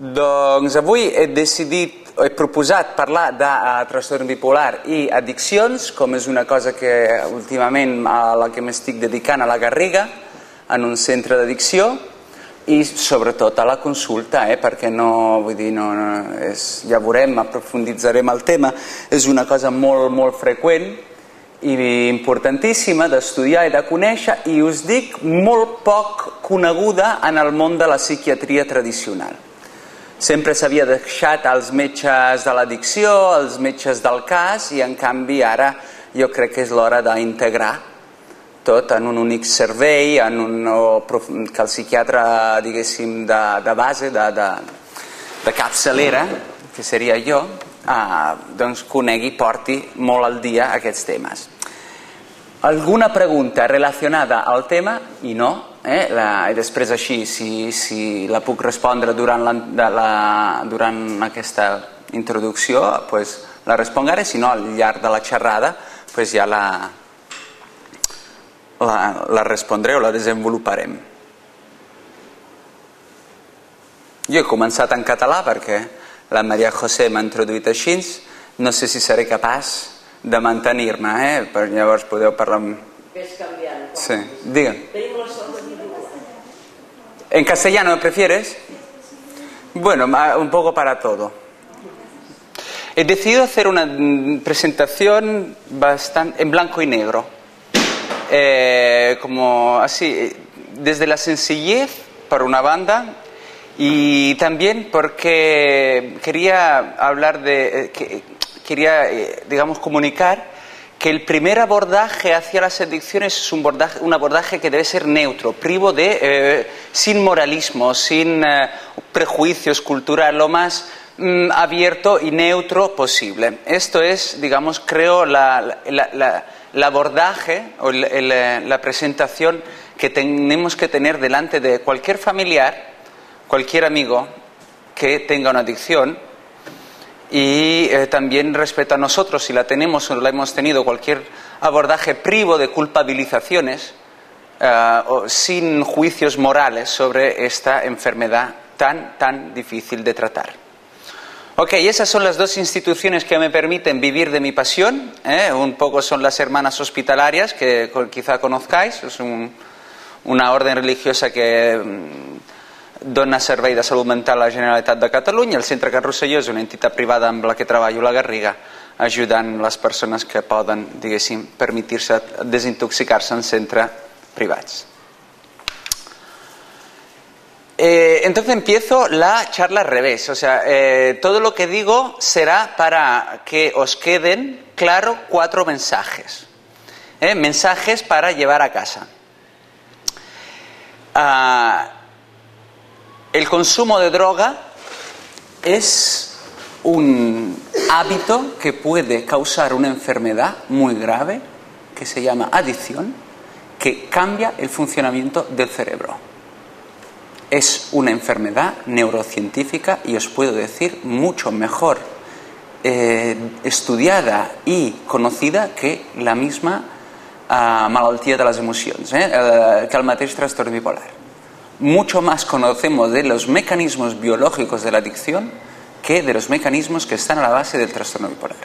Doncs avui he decidit, he proposat parlar de uh, trastorn bipolar i addiccions, com és una cosa que últimament a la que m'estic dedicant a la Garriga, en un centre d'addicció, i sobretot a la consulta, eh, perquè no, vull dir, no, no és, ja veurem, aprofunditzarem el tema, és una cosa molt, molt freqüent i importantíssima d'estudiar i de conèixer i us dic molt poc coneguda en el món de la psiquiatria tradicional. Sempre s'havia deixat als metges de l'addicció, als metges del cas i en canvi ara jo crec que és l'hora d'integrar tot en un únic servei, en un, que el psiquiatre, diguéssim, de, de base, de, de, de capçalera, que seria jo, eh, doncs conegui, porti molt al dia aquests temes. Alguna pregunta relacionada al tema i no, eh? la, i després així, si, si la puc respondre durant, la, de la, durant aquesta introducció, pues la respongaré, si no al llarg de la xerrada pues ja la, la, la respondré o la desenvoluparem. Jo he començat en català perquè la Maria José m'ha introduït així, no sé si seré capaç de mantenir-me, eh? per llavors podeu parlar amb... Ves canviant. Sí, digue'm. Tenim la sort de dir-ho. ¿En castellano prefieres? Bueno, un poco para todo. He decidido hacer una presentación bastante en blanco y negro. Eh, como así, desde la sencillez, por una banda, y también porque quería hablar de. eh, que- quería, eh, digamos, comunicar que el primer abordaje hacia las adicciones es un abordaje, un abordaje que debe ser neutro, privo de, eh, sin moralismo, sin eh, prejuicios cultural, lo más mm, abierto y neutro posible. Esto es, digamos, creo, la, la- la- el abordaje o el- el, la presentación que tenemos que tener delante de cualquier familiar, cualquier amigo que tenga una adicción y eh, también respecto a nosotros, si la tenemos o la hemos tenido, cualquier abordaje privo de culpabilizaciones, eh, o sin juicios morales sobre esta enfermedad tan, tan difícil de tratar. Ok, esas son las dos instituciones que me permiten vivir de mi pasión. ¿eh? Un poco son las hermanas hospitalarias, que quizá conozcáis. Es un- una orden religiosa que mm, dona servei de salut mental a la Generalitat de Catalunya. El Centre Can Rosselló és una entitat privada amb la que treballo la Garriga, ajudant les persones que poden, diguéssim, permetir-se desintoxicar-se en centres privats. Eh, entonces empiezo la charla al revés. O sea, eh, todo lo que digo será para que os queden claro cuatro mensajes. ¿eh? Mensajes para llevar a casa. Ah, el consumo de droga es un hábito que puede causar una enfermedad muy grave que se llama adicción, que cambia el funcionamiento del cerebro. Es una enfermedad neurocientífica y os puedo decir mucho mejor eh, estudiada y conocida que la misma malaltia de las emocions, eh, eh, que el mateix trastorn bipolar. Mucho más conocemos de los mecanismos biológicos de la adicción que de los mecanismos que están a la base del trastorno bipolar.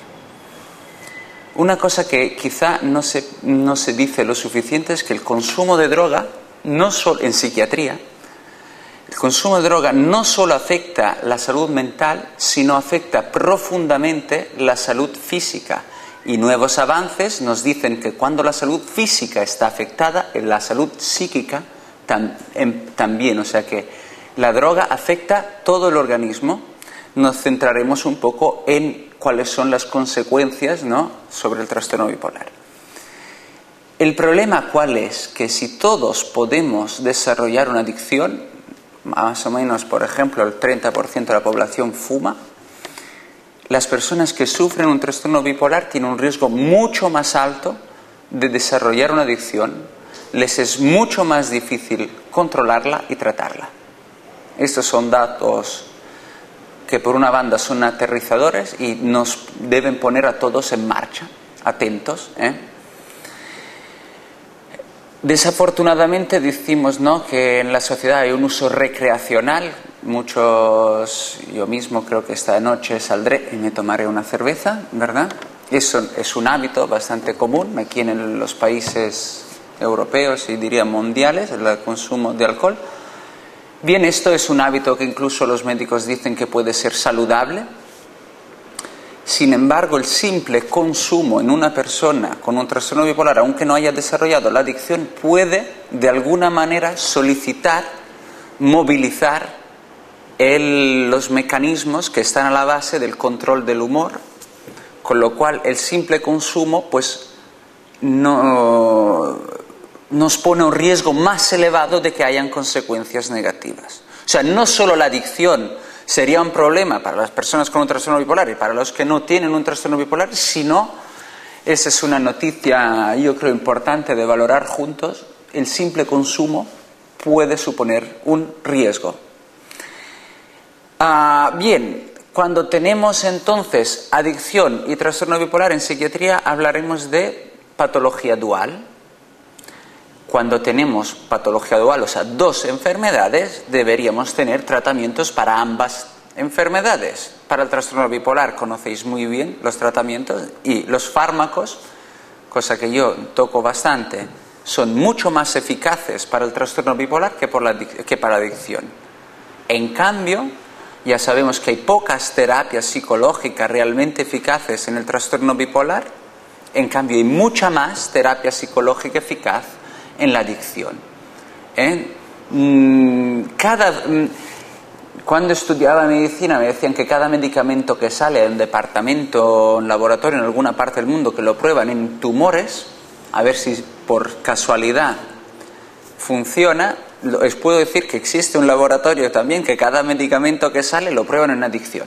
Una cosa que quizá no se, no se dice lo suficiente es que el consumo de droga, no solo en psiquiatría, el consumo de droga no solo afecta la salud mental, sino afecta profundamente la salud física. Y nuevos avances nos dicen que cuando la salud física está afectada, la salud psíquica tam- em- también. O sea que la droga afecta todo el organismo. Nos centraremos un poco en cuáles son las consecuencias ¿no? sobre el trastorno bipolar. El problema cuál es? Que si todos podemos desarrollar una adicción, más o menos, por ejemplo, el 30% de la población fuma, las personas que sufren un trastorno bipolar tienen un riesgo mucho más alto de desarrollar una adicción, les es mucho más difícil controlarla y tratarla. Estos son datos que por una banda son aterrizadores y nos deben poner a todos en marcha, atentos. ¿eh? Desafortunadamente decimos ¿no? que en la sociedad hay un uso recreacional Muchos, yo mismo creo que esta noche saldré y me tomaré una cerveza, ¿verdad? Eso es un hábito bastante común aquí en los países europeos y diría mundiales, el consumo de alcohol. Bien, esto es un hábito que incluso los médicos dicen que puede ser saludable. Sin embargo, el simple consumo en una persona con un trastorno bipolar, aunque no haya desarrollado la adicción, puede de alguna manera solicitar, movilizar los mecanismos que están a la base del control del humor, con lo cual el simple consumo pues no, nos pone un riesgo más elevado de que hayan consecuencias negativas. O sea, no solo la adicción sería un problema para las personas con un trastorno bipolar y para los que no tienen un trastorno bipolar, sino, esa es una noticia yo creo importante de valorar juntos, el simple consumo puede suponer un riesgo Ah, bien, cuando tenemos entonces adicción y trastorno bipolar en psiquiatría hablaremos de patología dual. Cuando tenemos patología dual, o sea, dos enfermedades, deberíamos tener tratamientos para ambas enfermedades. Para el trastorno bipolar conocéis muy bien los tratamientos y los fármacos, cosa que yo toco bastante, son mucho más eficaces para el trastorno bipolar que, que para la adicción. En cambio, ya sabemos que hay pocas terapias psicológicas realmente eficaces en el trastorno bipolar, en cambio hay mucha más terapia psicológica eficaz en la adicción. ¿eh? Mm, mm, cuando estudiaba medicina me decían que cada medicamento que sale en un departamento, en laboratorio, en alguna parte del mundo, que lo prueban en tumores, a ver si por casualidad funciona, les puedo decir que existe un laboratorio también que cada medicamento que sale lo prueban en adicción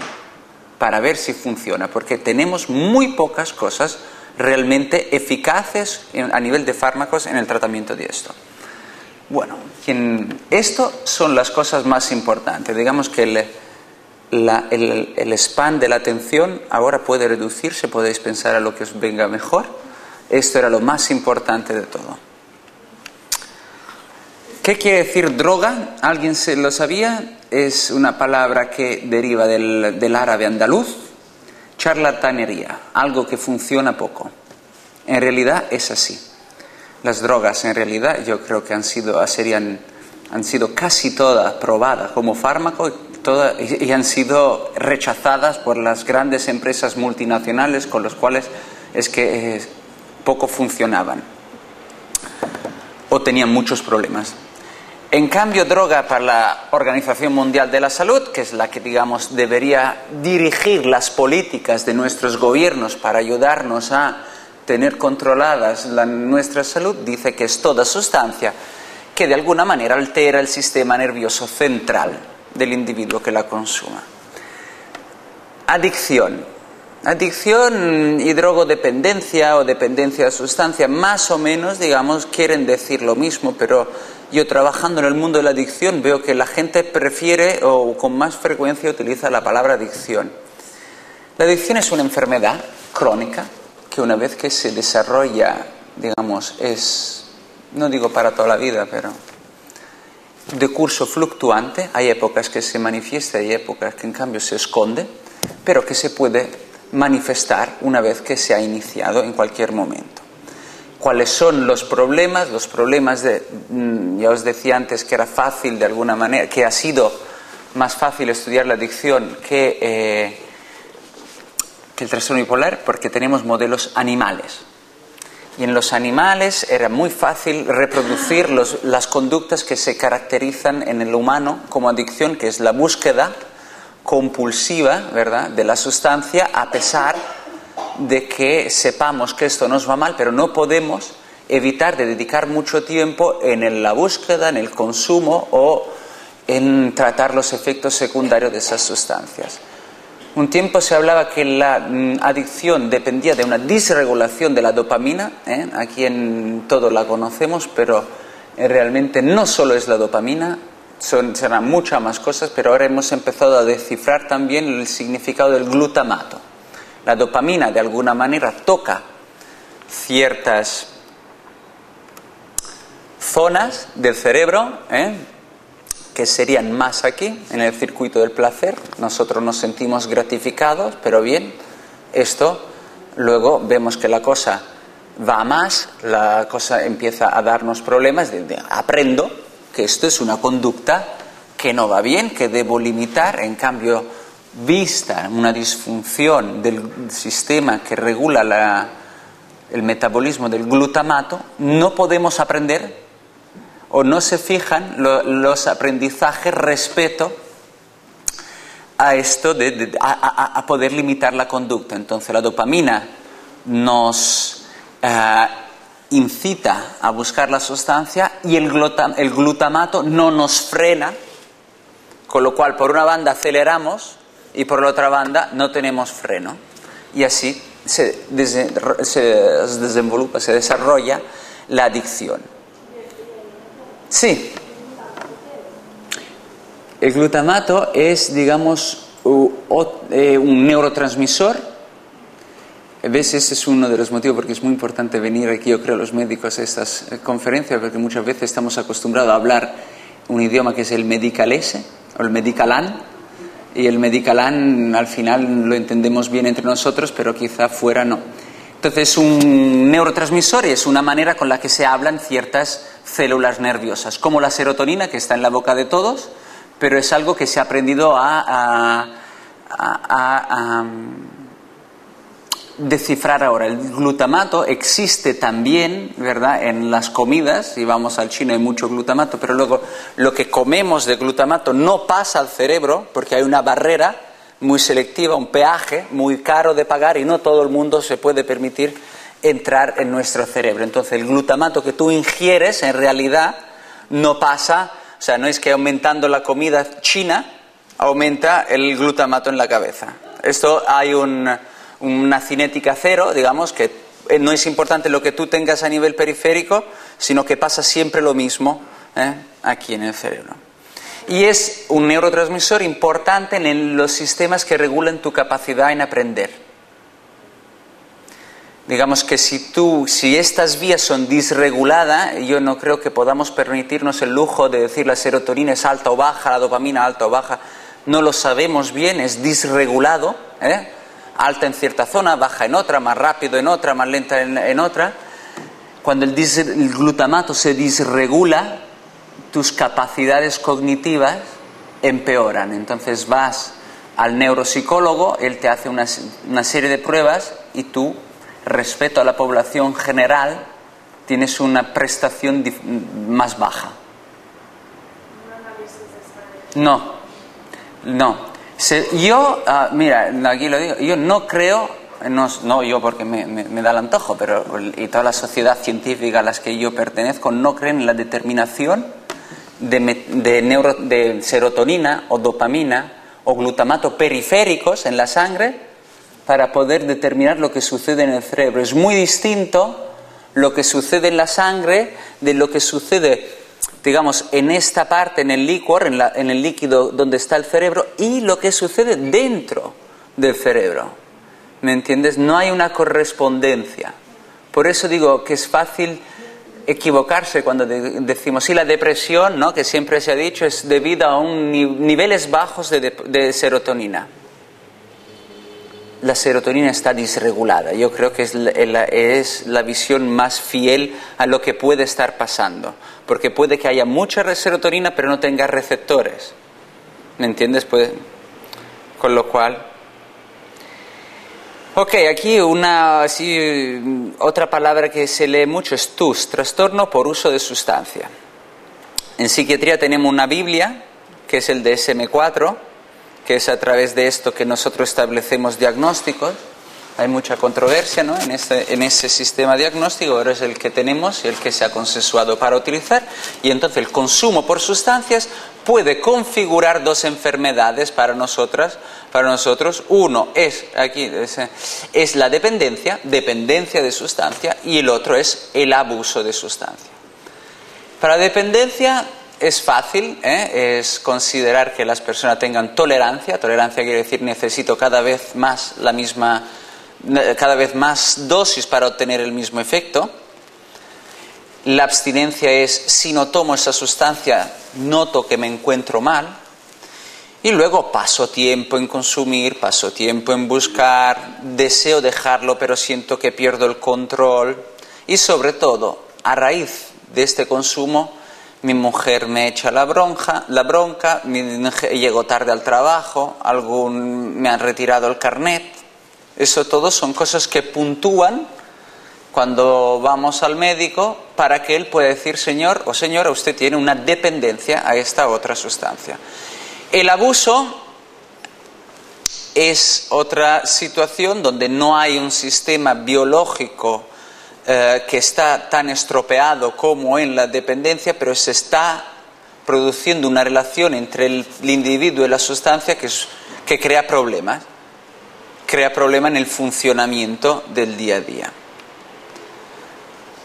para ver si funciona, porque tenemos muy pocas cosas realmente eficaces a nivel de fármacos en el tratamiento de esto. Bueno, esto son las cosas más importantes. Digamos que el, el, el span de la atención ahora puede reducirse, podéis pensar a lo que os venga mejor. Esto era lo más importante de todo. ¿Qué quiere decir droga? ¿Alguien se lo sabía? Es una palabra que deriva del, árabe andaluz, charlatanería, algo que funciona poco. En realidad es así. Las drogas en realidad yo creo que han sido, serían, han sido casi todas probadas como fármaco y, han sido rechazadas por las grandes empresas multinacionales con las cuales es que eh, poco funcionaban o tenían muchos problemas. En cambio, droga para la Organización Mundial de la Salud, que es la que, digamos, debería dirigir las políticas de nuestros gobiernos para ayudarnos a tener controladas la, nuestra salud, dice que es toda sustancia que de alguna manera altera el sistema nervioso central del individuo que la consuma. Adicción. Adicción y drogodependencia o dependencia de sustancia, más o menos, digamos, quieren decir lo mismo, pero yo trabajando en el mundo de la adicción veo que la gente prefiere o con más frecuencia utiliza la palabra adicción. La adicción es una enfermedad crónica que una vez que se desarrolla, digamos, es, no digo para toda la vida, pero de curso fluctuante, hay épocas que se manifiesta y épocas que en cambio se esconde, pero que se puede manifestar una vez que se ha iniciado en cualquier momento cuáles son los problemas, los problemas de, mm, ya os decía antes que era fácil de alguna manera, que ha sido más fácil estudiar la adicción eh, que el trastorno bipolar porque tenemos modelos animales. Y en los animales era muy fácil reproducir las conductas que se caracterizan en el humano como adicción, que es la búsqueda compulsiva ¿verdad? de la sustancia a pesar de que sepamos que esto nos va mal, pero no podemos evitar de dedicar mucho tiempo en la búsqueda, en el consumo o en tratar los efectos secundarios de esas sustancias. Un tiempo se hablaba que la mm, adicción dependía de una disregulación de la dopamina, ¿eh? aquí en todo la conocemos, pero realmente no solo es la dopamina, son, serán muchas más cosas, pero ahora hemos empezado a descifrar también el significado del glutamato. La dopamina de alguna manera toca ciertas zonas del cerebro ¿eh? que serían más aquí, en el circuito del placer. Nosotros nos sentimos gratificados, pero bien, esto luego vemos que la cosa va más, la cosa empieza a darnos problemas, aprendo que esto es una conducta que no va bien, que debo limitar, en cambio, vista una disfunción del sistema que regula la- el metabolismo del glutamato, no podemos aprender o no se fijan lo- los aprendizajes respecto a esto de, a poder limitar la conducta. Entonces la dopamina nos eh, incita a buscar la sustancia y el, gluta- el glutamato no nos frena, con lo cual por una banda aceleramos y por la otra banda no tenemos freno. Y así se, se se desarrolla la adicción. Sí. El glutamato es, digamos, eh, un neurotransmisor. A veces es uno de los motivos porque es muy importante venir aquí, yo creo, los médicos a estas eh, conferencias, porque muchas veces estamos acostumbrados a hablar un idioma que es el medicalese o el medicalán, y el medicalán al final lo entendemos bien entre nosotros, pero quizá fuera no. Entonces, un neurotransmisor es una manera con la que se hablan ciertas células nerviosas, como la serotonina, que está en la boca de todos, pero es algo que se ha aprendido a- a- a- a, descifrar ahora. El glutamato existe también, ¿verdad?, en las comidas. Si vamos al chino hay mucho glutamato, pero luego lo que comemos de glutamato no pasa al cerebro porque hay una barrera muy selectiva, un peaje muy caro de pagar y no todo el mundo se puede permitir entrar en nuestro cerebro. Entonces el glutamato que tú ingieres en realidad no pasa, o sea, no es que aumentando la comida china aumenta el glutamato en la cabeza. Esto hay un- una cinética cero, digamos, que eh, no es importante lo que tú tengas a nivel periférico, sino que pasa siempre lo mismo ¿eh? aquí en el cerebro. Y es un neurotransmisor importante en los sistemas que regulan tu capacidad en aprender. Digamos que si tú, si estas vías son disreguladas, yo no creo que podamos permitirnos el lujo de decir la serotonina es alta o baja, la dopamina alta o baja. No lo sabemos bien, es disregulado, ¿eh? Alta en cierta zona, baja en otra, más rápido en otra, más lenta en, en otra. Cuando el, glutamato se disregula, tus capacidades cognitivas empeoran. Entonces vas al neuropsicólogo, él te hace una, una serie de pruebas y tú, respecto a la población general, tienes una prestación más baja. No, no. Se- yo, ah, mira, aquí lo digo, yo no creo, no, no yo porque me, da el antojo, pero y toda la sociedad científica a las que yo pertenezco no creen en la determinación de, de neuro- de serotonina o dopamina o glutamato periféricos en la sangre para poder determinar lo que sucede en el cerebro. Es muy distinto lo que sucede en la sangre de lo que sucede, digamos, en esta parte, en el líquor, en, la- en el líquido donde está el cerebro, y lo que sucede dentro del cerebro. ¿Me entiendes? No hay una correspondencia. Por eso digo que es fácil equivocarse cuando de- decimos, sí, la depresión, ¿no? que siempre se ha dicho, es debido a un ni- niveles bajos de- de serotonina la serotonina está disregulada. Yo creo que es la, es la visión más fiel a lo que puede estar pasando. Porque puede que haya mucha serotonina pero no tenga receptores. ¿Me entiendes? Puede- Con lo cual... Ok, aquí una, así, otra palabra que se lee mucho es TUS, trastorno por uso de sustancia. En psiquiatría tenemos una Biblia, que es el DSM-4, que es a través de esto que nosotros establecemos diagnósticos. Hay mucha controversia ¿no? en, este, en ese sistema diagnóstico, pero es el que tenemos y el que se ha consensuado para utilizar. Y entonces el consumo por sustancias puede configurar dos enfermedades para nosotras, para nosotros. Uno es aquí es, es la dependencia, dependencia de sustancia, y el otro es el abuso de sustancia. Para dependencia es fácil, ¿eh? es considerar que las personas tengan tolerancia. Tolerancia quiere decir necesito cada vez más la misma, cada vez más dosis para obtener el mismo efecto. La abstinencia es si no tomo esa sustancia noto que me encuentro mal y luego paso tiempo en consumir, paso tiempo en buscar, deseo dejarlo pero siento que pierdo el control y sobre todo, a raíz de este consumo, mi mujer me echa la bronca, la bronca llego tarde al trabajo, algún, me han retirado el carnet. Eso todo son cosas que puntúan cuando vamos al médico para que él pueda decir, señor o señora, usted tiene una dependencia a esta otra sustancia. El abuso es otra situación donde no hay un sistema biológico eh, que está tan estropeado como en la dependencia, pero se está produciendo una relación entre el, individuo y la sustancia que, que crea problemas, crea problemas en el funcionamiento del día a día.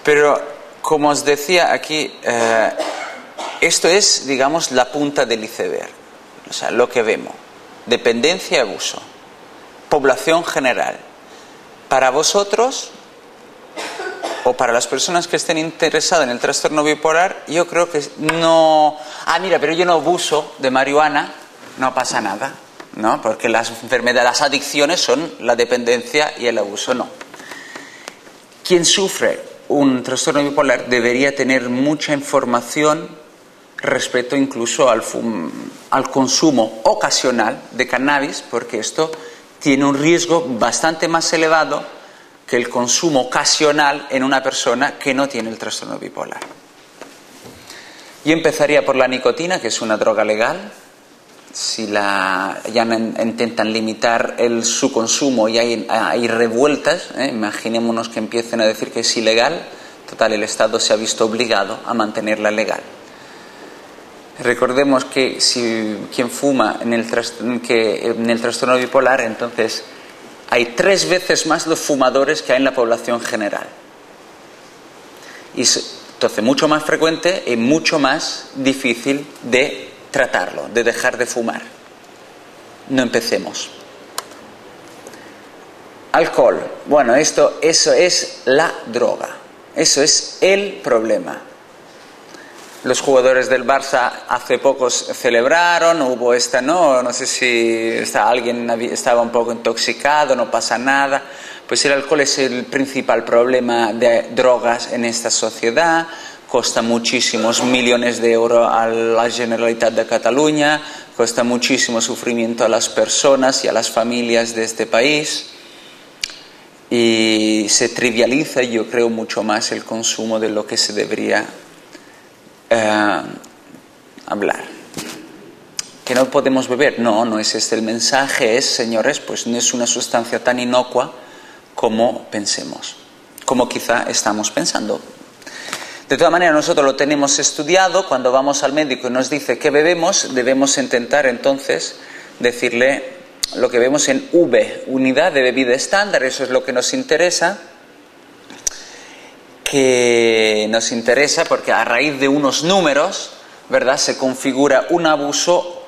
Pero, como os decía aquí, eh, esto es, digamos, la punta del iceberg, o sea, lo que vemos, dependencia y abuso, población general. Para vosotros, o para las personas que estén interesadas en el trastorno bipolar, yo creo que no. Ah, mira, pero yo no abuso de marihuana, no pasa nada, ¿no? Porque las enfermedades, las adicciones son la dependencia y el abuso no. Quien sufre un trastorno bipolar debería tener mucha información respecto incluso al, al consumo ocasional de cannabis, porque esto tiene un riesgo bastante más elevado el consumo ocasional en una persona que no tiene el trastorno bipolar. Yo empezaría por la nicotina, que es una droga legal. Si la, ya intentan limitar el, su consumo y hay, revueltas, ¿eh? imaginémonos que empiecen a decir que es ilegal, total, el Estado se ha visto obligado a mantenerla legal. Recordemos que si quien fuma en el trastorno bipolar, entonces hay tres veces más los fumadores que hay en la población general. Y entonces mucho más frecuente y mucho más difícil de tratarlo, de dejar de fumar. No empecemos. Alcohol. Bueno, esto, eso es la droga. Eso es el problema. Los jugadores del Barça hace pocos celebraron, hubo esta, no, no sé si alguien estaba un poco intoxicado, no pasa nada. Pues el alcohol es el principal problema de drogas en esta sociedad, costa muchísimos millones de euros a la Generalitat de Cataluña, cuesta muchísimo sufrimiento a las personas y a las familias de este país. Y se trivializa, yo creo, mucho más el consumo de lo que se debería eh, hablar. Que no podemos beber. No, no es este el mensaje, es, señores, pues no es una sustancia tan inocua como pensemos, como quizá estamos pensando. De todas maneras, nosotros lo tenemos estudiado, cuando vamos al médico y nos dice qué bebemos, debemos intentar entonces decirle lo que vemos en V, unidad de bebida estándar, eso es lo que nos interesa, que nos interesa porque a raíz de unos números, ¿verdad?, se configura un abuso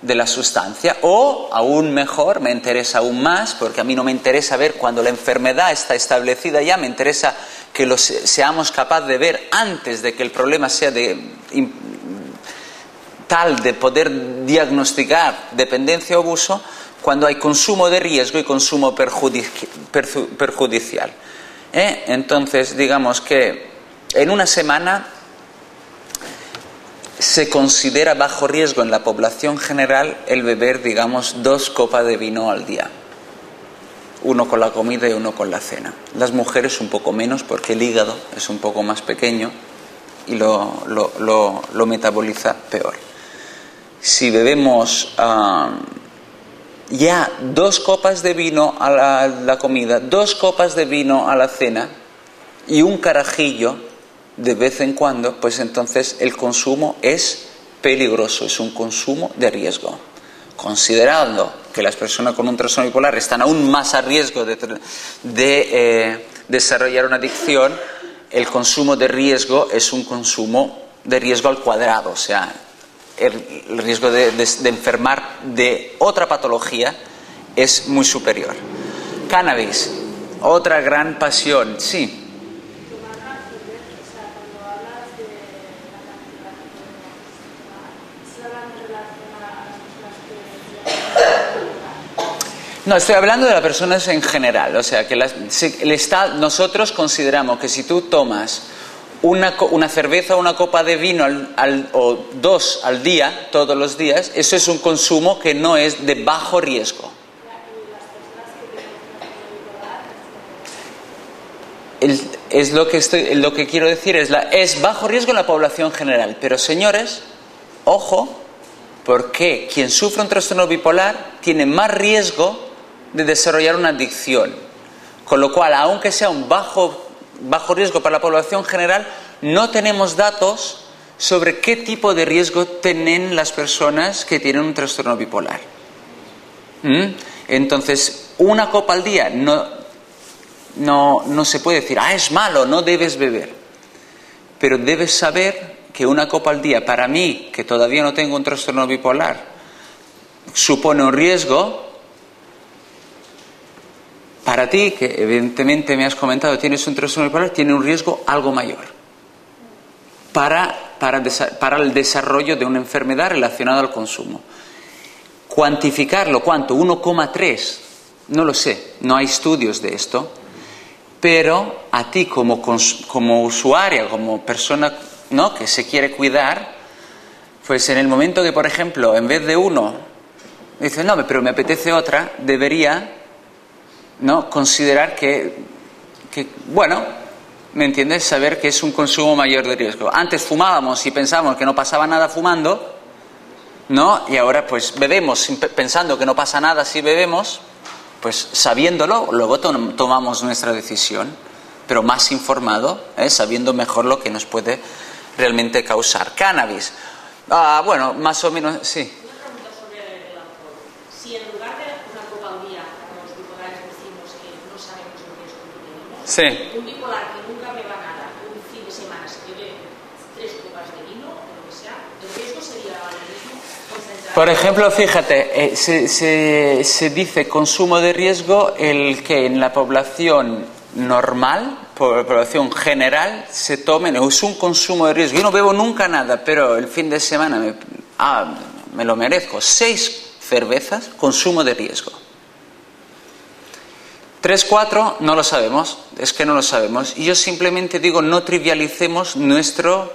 de la sustancia o aún mejor, me interesa aún más, porque a mí no me interesa ver cuando la enfermedad está establecida ya, me interesa que lo seamos capaces de ver antes de que el problema sea de, tal de poder diagnosticar dependencia o abuso, cuando hay consumo de riesgo y consumo perjudicial. ¿Eh? Entonces, digamos que en una semana se considera bajo riesgo en la población general el beber, digamos, dos copas de vino al día. Uno con la comida y uno con la cena. Las mujeres un poco menos porque el hígado es un poco más pequeño y lo, lo, metaboliza peor. Si bebemos ah, ya dos copas de vino a la, comida, dos copas de vino a la cena y un carajillo de vez en cuando, pues entonces el consumo es peligroso, es un consumo de riesgo. Considerando que las personas con un trastorno bipolar están aún más a riesgo de, eh, desarrollar una adicción, el consumo de riesgo es un consumo de riesgo al cuadrado, o sea, el riesgo de, enfermar de otra patología es muy superior. Cannabis, otra gran pasión, sí. No, estoy hablando de las personas en general. O sea, que las- se- el nosotros consideramos que si tú tomas una, una cerveza o una copa de vino al- o dos al día, todos los días, eso es un consumo que no es de bajo riesgo. Es lo que, estoy, lo que quiero decir, es, la, es bajo riesgo en la población general. Pero señores, ojo, porque quien sufre un trastorno bipolar tiene más riesgo de desarrollar una adicción. Con lo cual, aunque sea un bajo, bajo riesgo para la población general, no tenemos datos sobre qué tipo de riesgo tienen las personas que tienen un trastorno bipolar. ¿Mm? Entonces, una copa al día no, no, no se puede decir, ah, es malo, no debes beber. Pero debes saber que una copa al día, para mí, que todavía no tengo un trastorno bipolar, supone un riesgo. Para ti, que evidentemente me has comentado, tienes un trastorno bipolar, tiene un riesgo algo mayor para, para, para el desarrollo de una enfermedad relacionada al consumo. Cuantificarlo, ¿cuánto? 1,3. No lo sé, no hay estudios de esto. Pero a ti como, como usuaria, como persona ¿no? que se quiere cuidar, pues en el momento que, por ejemplo, en vez de uno, dice, no, pero me apetece otra, debería ¿no? considerar que, que, bueno, ¿me entiendes? Saber que es un consumo mayor de riesgo. Antes fumábamos y pensábamos que no pasaba nada fumando, ¿no? Y ahora pues bebemos pensando que no pasa nada si bebemos, pues sabiéndolo, luego tom- tomamos nuestra decisión, pero más informado, ¿eh? sabiendo mejor lo que nos puede realmente causar. Cannabis. Ah, bueno, más o menos, sí. Una pregunta sobre el alcohol. Si en lugar de una copa al día, como los bipolares decimos que no sabemos el riesgo que tenemos, Sí. un bipolar que nunca beba nada, un fin de semana se bebe tres copas de vino o lo que sea, el riesgo sería el mismo concentrar. Por ejemplo, fíjate, eh, se, se- se dice consumo de riesgo el que en la población normal, población general, se tomen, es un consumo de riesgo. Yo no bebo nunca nada, pero el fin de semana me, ah, me lo merezco. Seis cervezas, consumo de riesgo. Tres, cuatro, no lo sabemos, es que no lo sabemos. Y yo simplemente digo, no trivialicemos nuestro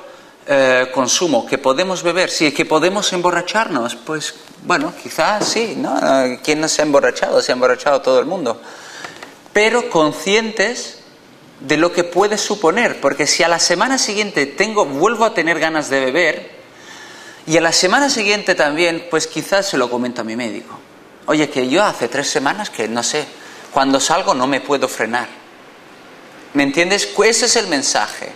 eh, consumo, que podemos beber, sí, que podemos emborracharnos, pues bueno, quizás sí, ¿no? ¿Quién no se ha emborrachado? Se ha emborrachado todo el mundo. Pero conscientes de lo que puede suponer, porque si a la semana siguiente tengo, vuelvo a tener ganas de beber, y a la semana siguiente también, pues quizás se lo comento a mi médico. Oye, que yo hace tres semanas que no sé, cuando salgo no me puedo frenar. ¿Me entiendes? Ese es el mensaje.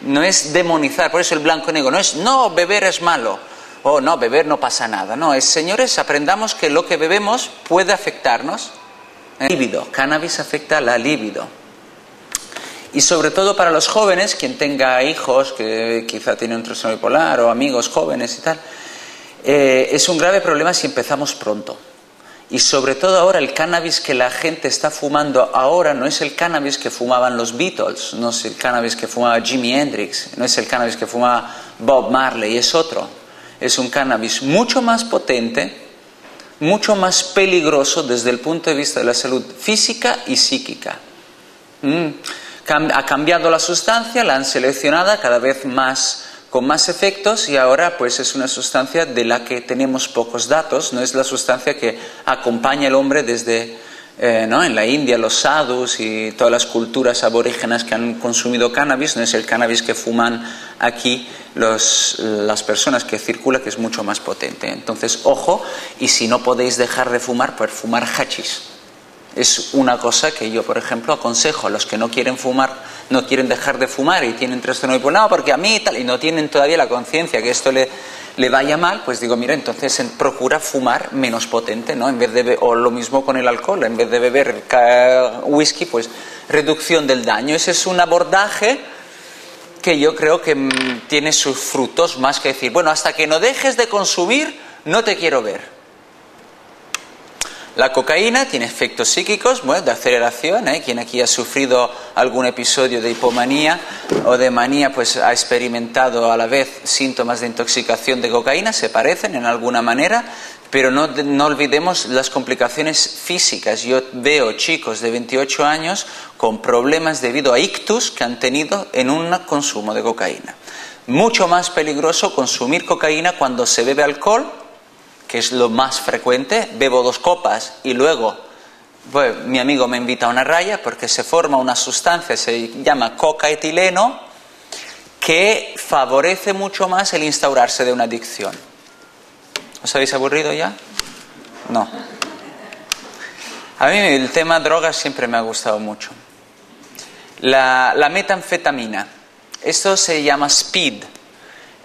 No es demonizar, por eso el blanco negro. No es, no, beber es malo. O no, beber no pasa nada. No, es, señores, aprendamos que lo que bebemos puede afectarnos. Líbido. Cannabis afecta la libido. Y sobre todo para los jóvenes, quien tenga hijos que quizá tienen un trastorno bipolar o amigos jóvenes y tal, eh, es un grave problema si empezamos pronto. Y sobre todo ahora el cannabis que la gente está fumando ahora no es el cannabis que fumaban los Beatles, no es el cannabis que fumaba Jimi Hendrix, no es el cannabis que fumaba Bob Marley, es otro. Es un cannabis mucho más potente, mucho más peligroso desde el punto de vista de la salud física y psíquica. Mm. Ha cambiado la sustancia, la han seleccionado cada vez más con más efectos y ahora pues es una sustancia de la que tenemos pocos datos, no es la sustancia que acompaña al hombre desde eh, ¿no? en la India, los sadhus y todas las culturas aborígenas que han consumido cannabis, no es el cannabis que fuman aquí los- las personas que circula, que es mucho más potente. Entonces, ojo, y si no podéis dejar de fumar, pues fumar hachís. Es una cosa que yo, por ejemplo, aconsejo a los que no quieren fumar, no quieren dejar de fumar y tienen trastorno bipolar, no, porque a mí tal, y no tienen todavía la conciencia que esto le, le vaya mal, pues digo, mira, entonces en- procura fumar menos potente, ¿no? En vez de o lo mismo con el alcohol, en vez de beber whisky, pues reducción del daño. Ese es un abordaje que yo creo que mm, tiene sus frutos más que decir, bueno, hasta que no dejes de consumir, no te quiero ver. La cocaína tiene efectos psíquicos, bueno, de aceleración. ¿eh? Quien aquí ha sufrido algún episodio de hipomanía o de manía, pues ha experimentado a la vez síntomas de intoxicación de cocaína, se parecen en alguna manera, pero no, no olvidemos las complicaciones físicas. Yo veo chicos de 28 años con problemas debido a ictus que han tenido en un consumo de cocaína. Mucho más peligroso consumir cocaína cuando se bebe alcohol que es lo más frecuente, bebo dos copas y luego pues, mi amigo me invita a una raya porque se forma una sustancia, se llama cocaetileno, que favorece mucho más el instaurarse de una adicción. ¿Os habéis aburrido ya? No. A mí el tema drogas siempre me ha gustado mucho. La, la metanfetamina. Esto se llama speed.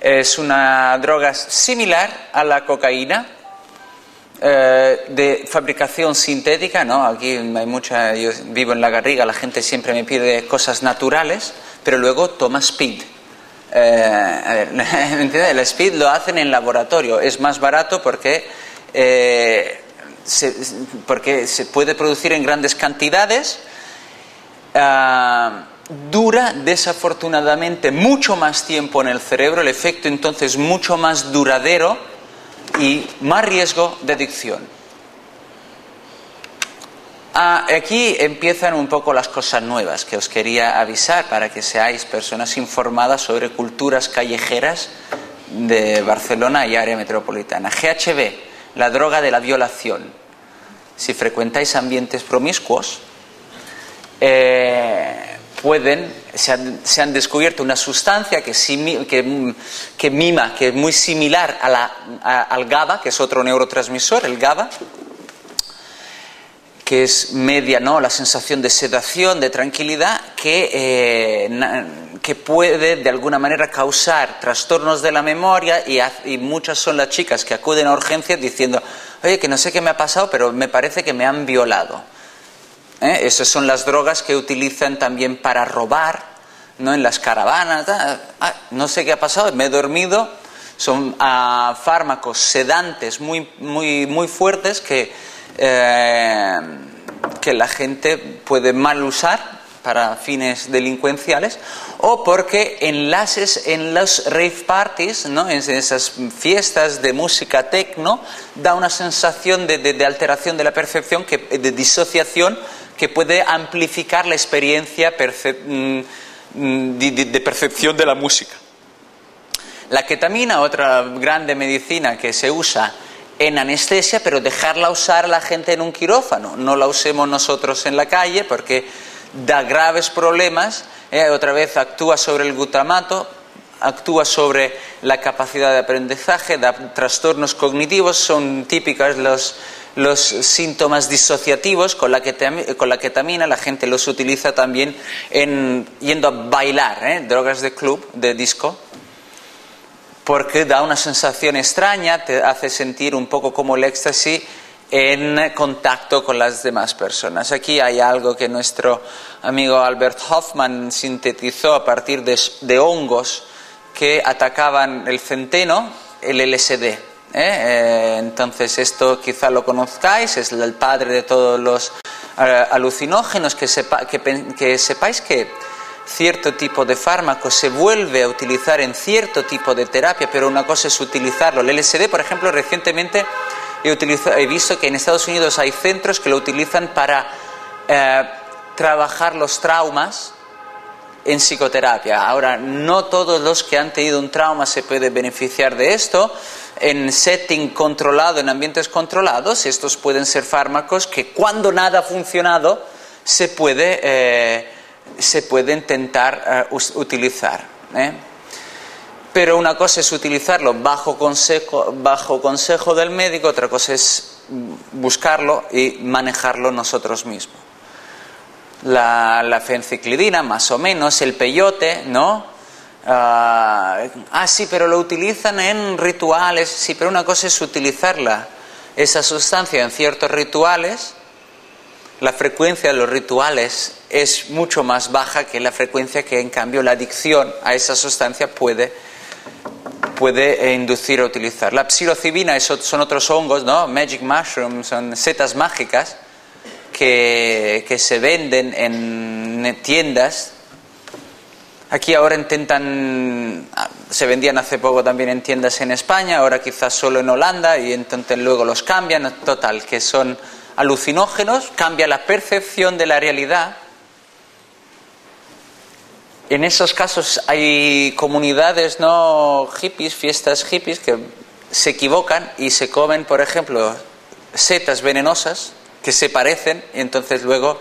Es una droga similar a la cocaína, eh, de fabricación sintética, ¿no? Aquí hay mucha, yo vivo en la Garriga, la gente siempre me pide cosas naturales, pero luego toma speed. Eh, El speed lo hacen en laboratorio, es más barato porque, eh, se, porque se puede producir en grandes cantidades. Ah, dura desafortunadamente mucho más tiempo en el cerebro, el efecto entonces mucho más duradero y más riesgo de adicción. Ah, aquí empiezan un poco las cosas nuevas que os quería avisar para que seáis personas informadas sobre culturas callejeras de Barcelona y área metropolitana. GHB, la droga de la violación. Si frecuentáis ambientes promiscuos, eh, pueden, se han, descubierto una sustancia que, que, mima, que es muy similar a la, al GABA, que es otro neurotransmisor, el GABA, que es media, ¿no? La sensación de sedación, de tranquilidad, que, eh, que puede de alguna manera causar trastornos de la memoria y, y, muchas son las chicas que acuden a urgencias diciendo, oye, que no sé qué me ha pasado, pero me parece que me han violado. ¿Eh? Esas son las drogas que utilizan también para robar, ¿no? En las caravanas. Ah, no sé qué ha pasado, me he dormido. Son ah, fármacos sedantes muy, muy, muy fuertes que, eh, que la gente puede mal usar para fines delincuenciales o porque en, en los rave parties, ¿no? en esas fiestas de música techno, da una sensación de, de, de alteración de la percepción, que, de disociación que puede amplificar la experiencia mm, mm, de percepción de la música. La ketamina, otra grande medicina que se usa en anestesia, pero dejarla usar a la gente en un quirófano. No la usemos nosotros en la calle porque da graves problemas. Eh, otra vez actúa sobre el glutamato, actúa sobre la capacidad de aprendizaje, da trastornos cognitivos, son típicas los los síntomas disociativos con la, con la ketamina, la gente los utiliza también en, yendo a bailar, ¿eh? drogas de club, de disco, porque da una sensación extraña, te hace sentir un poco como el éxtasis en contacto con las demás personas. Aquí hay algo que nuestro amigo Albert Hoffman sintetizó a partir de, de hongos que atacaban el centeno, el LSD. ¿Eh? Eh, entonces esto quizá lo conozcáis, es el padre de todos los eh, alucinógenos, que, que, sepáis que cierto tipo de fármaco se vuelve a utilizar en cierto tipo de terapia, pero una cosa es utilizarlo. El LSD, por ejemplo, recientemente he visto que en Estados Unidos hay centros que lo utilizan para trabajar los traumas en psicoterapia. Ahora, no todos los que han tenido un trauma se pueden beneficiar de esto. En setting controlado, en ambientes controlados, estos pueden ser fármacos que cuando nada ha funcionado se puede, eh, se puede intentar eh, utilizar. ¿eh? Pero una cosa es utilizarlo bajo consejo, bajo consejo del médico, otra cosa es buscarlo y manejarlo nosotros mismos la, la fenciclidina, más o menos, el peyote, ¿no? Ah, ah sí, pero lo utilizan en rituales, sí, pero una cosa es utilizarla, esa sustancia en ciertos rituales, la frecuencia de los rituales es mucho más baja que la frecuencia que en cambio la adicción a esa sustancia puede puede eh, inducir a utilizar. La psilocibina son otros hongos, ¿no? Magic mushrooms, son setas mágicas que, que se venden en tiendas. Aquí ahora intentan, ah, se vendían hace poco también en tiendas en España, ahora quizás solo en Holanda y entonces luego los cambian, total, que son alucinógenos, cambia la percepción de la realidad. En esos casos hay comunidades no hippies, fiestas hippies que se equivocan y se comen, por ejemplo, setas venenosas que se parecen y entonces luego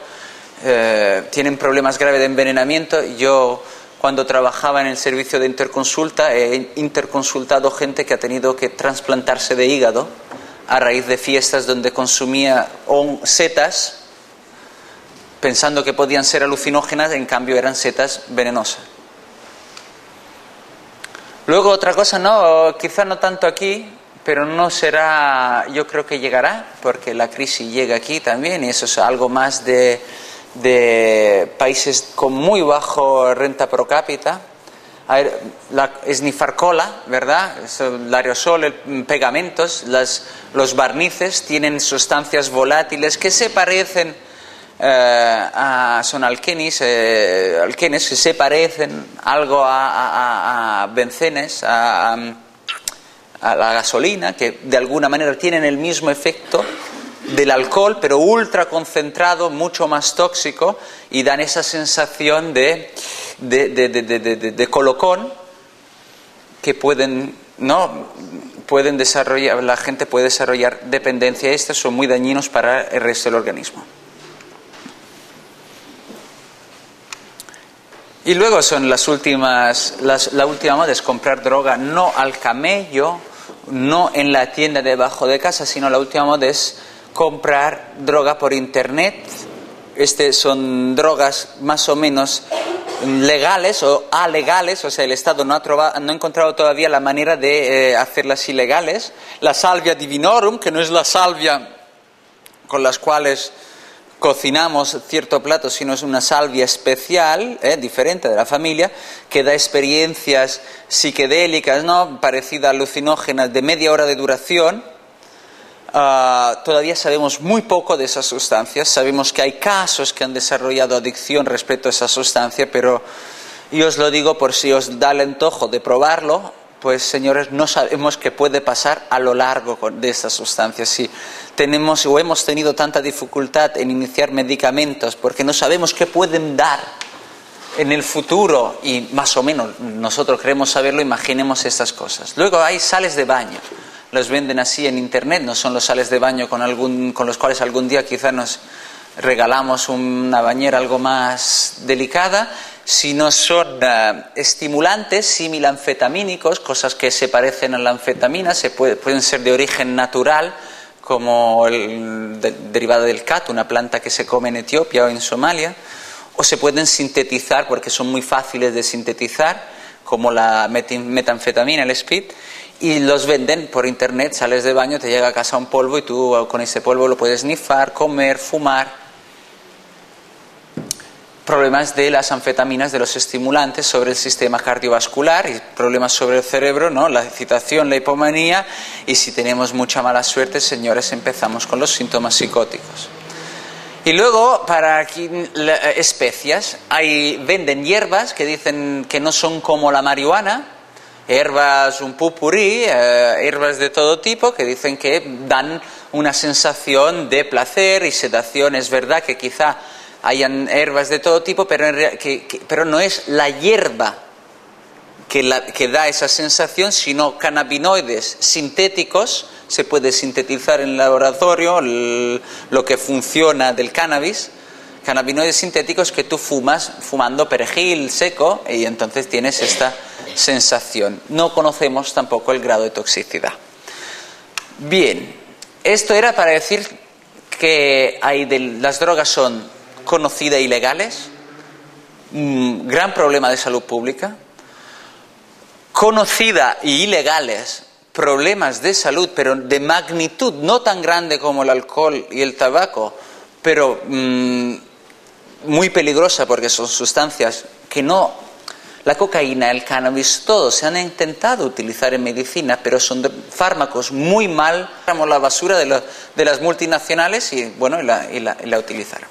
eh, tienen problemas graves de envenenamiento. Yo cuando trabajaba en el servicio de interconsulta he interconsultado gente que ha tenido que trasplantarse de hígado a raíz de fiestas donde consumía setas pensando que podían ser alucinógenas, en cambio eran setas venenosas. Luego otra cosa, no, quizá no tanto aquí, pero no será, yo creo que llegará, porque la crisis llega aquí también y eso es algo más de, de países con muy bajo renta per cápita. A ver, la ¿verdad? El aerosol, el pegamentos, las, los barnices tienen sustancias volátiles que se parecen eh, a, son alquenis, eh, alquenes que se parecen algo a, a- bencenes, a la gasolina, que de alguna manera tienen el mismo efecto del alcohol, pero ultra concentrado, mucho más tóxico, y dan esa sensación de, de, de- de- colocón que pueden, ¿no? pueden desarrollar, la gente puede desarrollar dependencia. Estos son muy dañinos para el resto del organismo. Y luego son las últimas, las- la última moda es comprar droga no al camello, no en la tienda debajo de casa, sino la última moda es comprar droga por internet. Este son drogas más o menos legales o alegales, o sea, el Estado no ha, no ha encontrado todavía la manera de eh, hacerlas ilegales. La salvia divinorum, que no es la salvia con las cuales cocinamos cierto plato, sino es una salvia especial, eh, diferente de la familia, que da experiencias psiquedélicas, ¿no? parecidas a alucinógenas de media hora de duración. Ah, todavía sabemos muy poco de esas sustancias, sabemos que hay casos que han desarrollado adicción respecto a esa sustancia, pero yo os lo digo por si os da el antojo de probarlo, pues señores, no sabemos qué puede pasar a lo largo de estas sustancias. Si tenemos o hemos tenido tanta dificultad en iniciar medicamentos porque no sabemos qué pueden dar en el futuro y más o menos nosotros queremos saberlo, imaginemos estas cosas. Luego hay sales de baño. Los venden así en internet, no son los sales de baño con, con los cuales algún día quizá nos regalamos una bañera algo más delicada, sino son eh, estimulantes similanfetamínicos, cosas que se parecen a la anfetamina, se puede- pueden ser de origen natural, como el de- derivado del cat, una planta que se come en Etiopía o en Somalia, o se pueden sintetizar porque son muy fáciles de sintetizar, como la metanfetamina, el speed, y los venden por internet, sales de baño, te llega a casa un polvo y tú con ese polvo lo puedes nifar, comer, fumar. Problemas de las anfetaminas, de los estimulantes sobre el sistema cardiovascular y problemas sobre el cerebro, ¿no? La excitación, la hipomanía y si tenemos mucha mala suerte, señores, empezamos con los síntomas psicóticos. Y luego, para aquí, eh, especias, hay, venden hierbas que dicen que no son como la marihuana, hierbas, un pupurí, eh, hierbas de todo tipo que dicen que dan una sensación de placer y sedación. Es verdad que quizá hayan hierbas de todo tipo, pero, en que- que- pero no es la hierba que, la- que da esa sensación, sino cannabinoides sintéticos, se puede sintetizar en el laboratorio el- lo que funciona del cannabis, cannabinoides sintéticos que tú fumas fumando perejil seco y entonces tienes esta sensación. No conocemos tampoco el grado de toxicidad. Bien, esto era para decir que las drogas son conocidas e ilegales, un gran problema de salud pública, conocida y ilegales problemas de salud, pero de magnitud no tan grande como el alcohol y el tabaco, pero mm, muy peligrosa porque son sustancias que no La cocaína, el cannabis, todos se han intentado utilizar en medicina, pero son fármacos muy mal, la basura de, lo- de las multinacionales y bueno, y la- y la utilizaron.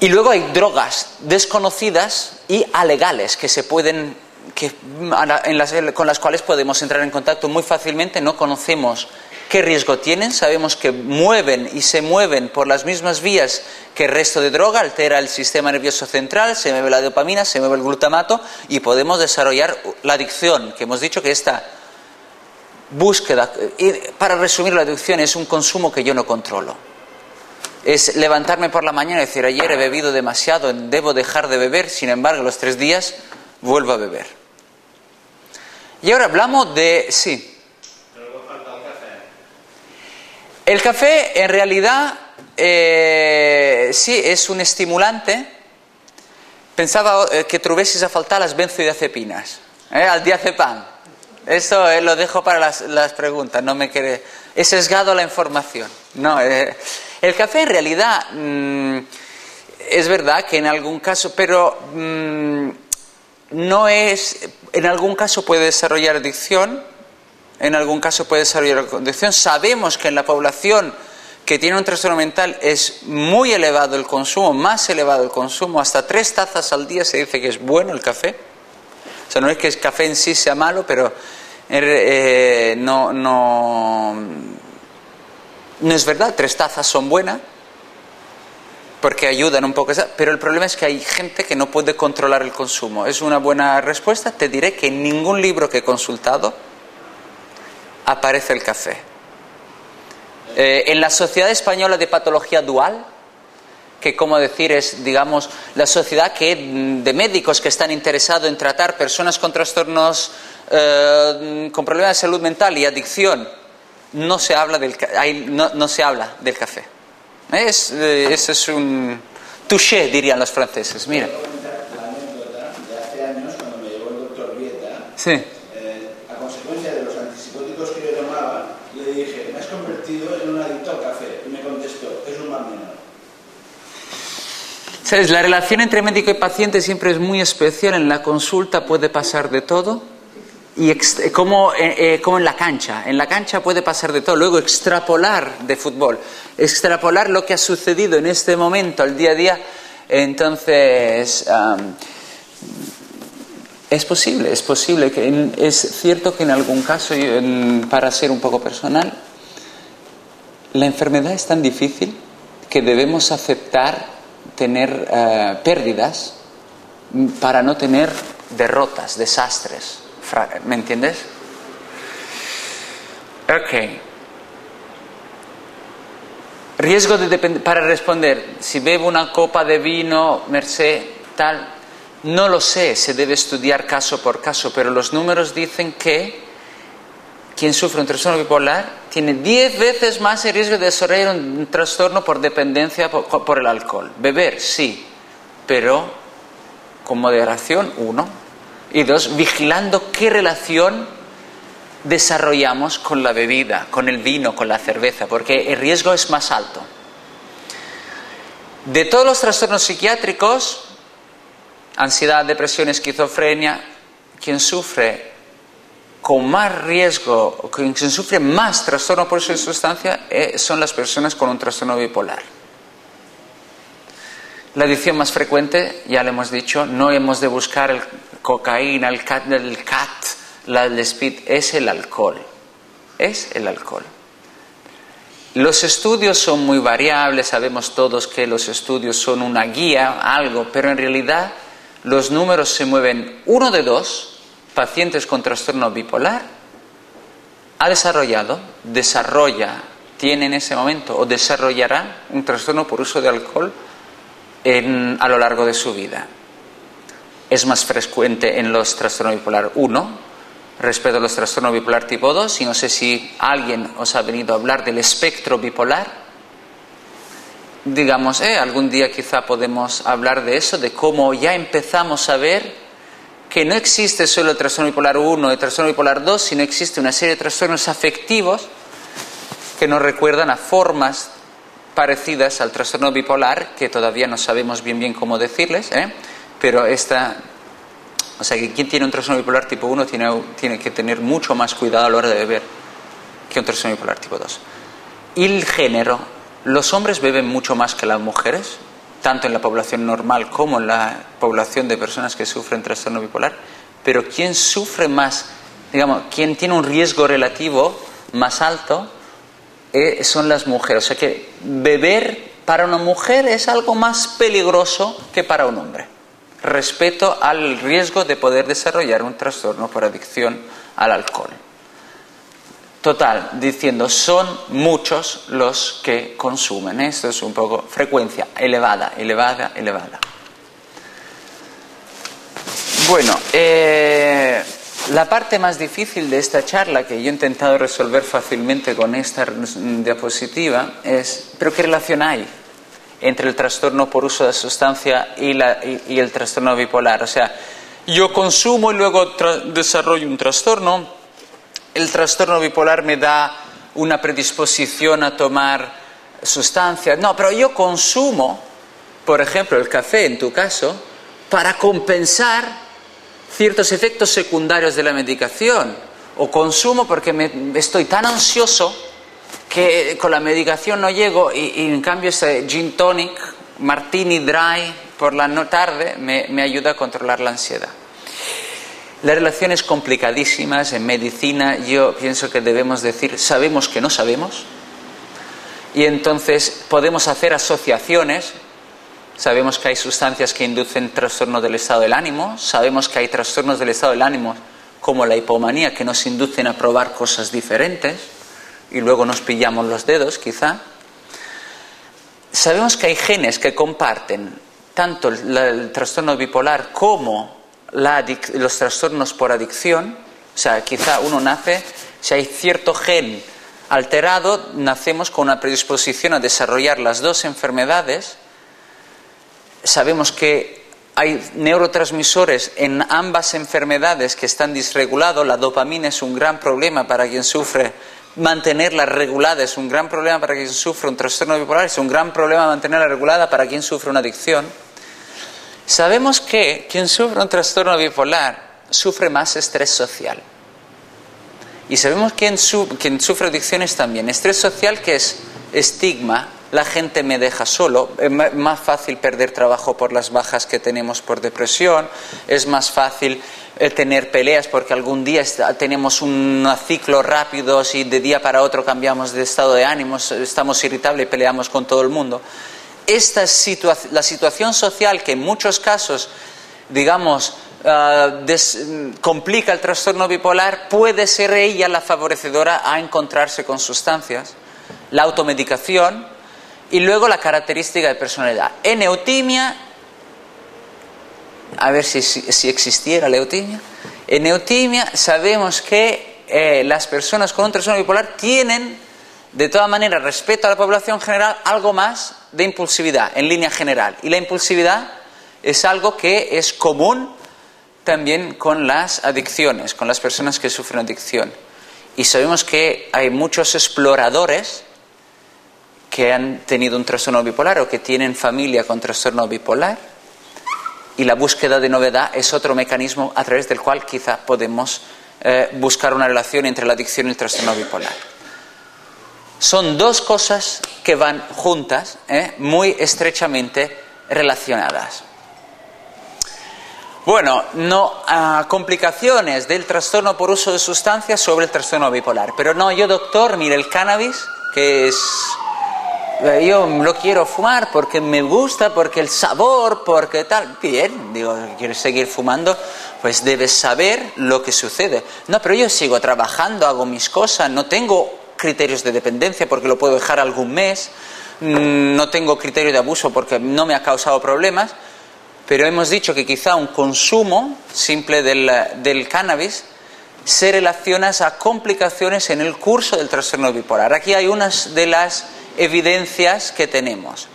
Y luego hay drogas desconocidas y alegales que se pueden, que, en las- con las cuales podemos entrar en contacto muy fácilmente. No conocemos qué riesgo tienen, sabemos que mueven y se mueven por las mismas vías que el resto de droga, altera el sistema nervioso central, se mueve la dopamina, se mueve el glutamato y podemos desarrollar la adicción, que hemos dicho que esta búsqueda, y para resumir la adicción es un consumo que yo no controlo es levantarme por la mañana y decir, ayer he bebido demasiado, debo dejar de beber, sin embargo, los tres días vuelvo a beber. Y ahora hablamos de, sí. El café en realidad eh, sí es un estimulante. Pensaba eh, que trobessis a faltar las benzodiazepinas, eh, al diazepam. Eso eh, lo dejo para las, las preguntas, no me quiere... He sesgado la información. No, el café en realidad mm, es verdad que en algún caso, pero mm, no es... En algún caso puede desarrollar adicción, en algún caso puede desarrollar adicción. Sabemos que en la población que tiene un trastorno mental es muy elevado el consumo, más elevado el consumo, hasta tres tazas al día se dice que es bueno el café. O sea, no es que el café en sí sea malo, pero eh, no, no, no es verdad, tres tazas son buenas, porque ayudan un poco, pero el problema es que hay gente que no puede controlar el consumo. ¿Es una buena respuesta? Te diré que en ningún libro que he consultado aparece el café. Eh, en la Sociedad Española de Patología Dual, que como decir es, digamos, la sociedad que, de médicos que están interesados en tratar personas con trastornos, eh, con problemas de salud mental y adicción, no se habla del, no, no, se habla del café. Es, eh, eso es un touché, dirían los franceses. Mira. La anécdota de hace años, cuando me llevó el doctor Vieta, Sí. eh, a consecuencia de los antipsicóticos que yo tomaba, le dije, me has convertido en un adicto al café. Y me contestó, es un mal menor. ¿Sabes? La relación entre médico y paciente siempre es muy especial. En la consulta puede pasar de todo. Y ex- como, eh, eh, como en la cancha. En la cancha puede pasar de todo. Luego extrapolar de fútbol. Extrapolar lo que ha sucedido en este momento, al día a día. Entonces, am, es posible, es posible. que en- es cierto que en algún caso, en- para ser un poco personal, la enfermedad es tan difícil que debemos aceptar tener eh, pérdidas mm, para no tener derrotas, desastres. ¿Me entiendes? Ok. Riesgo de para responder, si bebo una copa de vino, merced, tal, no lo sé, se debe estudiar caso por caso, pero los números dicen que quien sufre un trastorno bipolar tiene 10 veces más el riesgo de desarrollar un trastorno por dependencia por, el alcohol. Beber, sí, pero con moderación, uno. Y dos, vigilando qué relación desarrollamos con la bebida, con el vino, con la cerveza, porque el riesgo es más alto. De todos los trastornos psiquiátricos, ansiedad, depresión, esquizofrenia, quien sufre con más riesgo, quien sufre más trastorno por esa sustancia eh, son las personas con un trastorno bipolar. La adicción más frecuente, ya le hemos dicho, no hemos de buscar el cocaína, el cat, el cat la, el speed, es el alcohol. Es el alcohol. Los estudios son muy variables, sabemos todos que los estudios son una guía, algo, pero en realidad los números se mueven uno de dos, pacientes con trastorno bipolar, ha desarrollado, desarrolla, tiene en ese momento o desarrollará un trastorno por uso de alcohol en, a lo largo de su vida. Es más frecuente en los trastornos bipolar 1 respecto a los trastornos bipolar tipo 2 y no sé si alguien os ha venido a hablar del espectro bipolar. Digamos, eh, algún día quizá podemos hablar de eso, de cómo ya empezamos a ver que no existe solo el trastorno bipolar 1 y trastorno bipolar 2, sino existe una serie de trastornos afectivos que nos recuerdan a formas parecidas al trastorno bipolar, que todavía no sabemos bien bien cómo decirles, ¿eh? pero esta, o sea que quien tiene un trastorno bipolar tipo 1 tiene, tiene que tener mucho más cuidado a la hora de beber que un trastorno bipolar tipo 2. Y el género, los hombres beben mucho más que las mujeres, tanto en la población normal como en la población de personas que sufren trastorno bipolar, pero quien sufre más, digamos, quien tiene un riesgo relativo más alto eh, son las mujeres. O sea que beber para una mujer es algo más peligroso que para un hombre, respecto al riesgo de poder desarrollar un trastorno por adicción al alcohol. Total, diciendo, son muchos los que consumen. Esto es un poco frecuencia elevada, elevada, elevada. Bueno, eh, la parte más difícil de esta charla, que yo he intentado resolver fácilmente con esta diapositiva, es, ¿pero qué relación hay entre el trastorno por uso de sustancia y, y el trastorno bipolar? O sea, yo consumo y luego desarrollo un trastorno, el trastorno bipolar me da una predisposición a tomar sustancias. No, pero yo consumo, por ejemplo, el café en tu caso, para compensar ciertos efectos secundarios de la medicación. O consumo porque me, estoy tan ansioso que con la medicación no llego y, en cambio ese gin tonic, martini dry por la no tarde me ayuda a controlar la ansiedad. Las relaciones complicadísimas en medicina, yo pienso que debemos decir, sabemos que no sabemos, y entonces podemos hacer asociaciones. Sabemos que hay sustancias que inducen trastornos del estado del ánimo, sabemos que hay trastornos del estado del ánimo como la hipomanía que nos inducen a probar cosas diferentes y luego nos pillamos los dedos quizá. Sabemos que hay genes que comparten tanto el, trastorno bipolar como los trastornos por adicción, o sea, quizá uno nace, si hay cierto gen alterado, nacemos con una predisposición a desarrollar las dos enfermedades. Sabemos que hay neurotransmisores en ambas enfermedades que están disregulados. La dopamina es un gran problema para quien sufre. Mantenerla regulada es un gran problema para quien sufre un trastorno bipolar, es un gran problema mantenerla regulada para quien sufre una adicción. Sabemos que quien sufre un trastorno bipolar sufre más estrés social. Y sabemos que quien, su, quien sufre adicciones también. Estrés social que es estigma, la gente me deja solo, es más fácil perder trabajo por las bajas que tenemos por depresión, es más fácil eh, tener peleas porque algún día tenemos un ciclo rápido y de día para otro cambiamos de estado de ánimo, estamos irritables y peleamos con todo el mundo esta la situación social que en muchos casos, digamos, uh, complica el trastorno bipolar, puede ser ella la favorecedora a encontrarse con sustancias, la automedicación y luego la característica de personalidad. En eutimia, a ver si, si, si existiera la eutimia, en eutimia sabemos que eh, las personas con un trastorno bipolar tienen de todas maneras, respecto a la población general, algo más de impulsividad en línea general. Y la impulsividad es algo que es común también con las adicciones, con las personas que sufren adicción. Y sabemos que hay muchos exploradores que han tenido un trastorno bipolar o que tienen familia con trastorno bipolar. Y la búsqueda de novedad es otro mecanismo a través del cual quizá podemos eh, buscar una relación entre la adicción y el trastorno bipolar son dos cosas que van juntas, ¿eh? muy estrechamente relacionadas. Bueno, no complicaciones del trastorno por uso de sustancias sobre el trastorno bipolar. Pero no, yo doctor, mire el cannabis, que es... Eh, yo lo quiero fumar porque me gusta, porque el sabor, porque tal. Bien, digo, ¿quieres seguir fumando? Pues debes saber lo que sucede. No, pero yo sigo trabajando, hago mis cosas, no tengo criterios de dependencia porque lo puedo dejar algún mes, mm, no tengo criterio de abuso porque no me ha causado problemas, pero hemos dicho que quizá un consumo simple del, cannabis se relaciona a complicaciones en el curso del trastorno bipolar. Aquí hay unas de las evidencias que tenemos.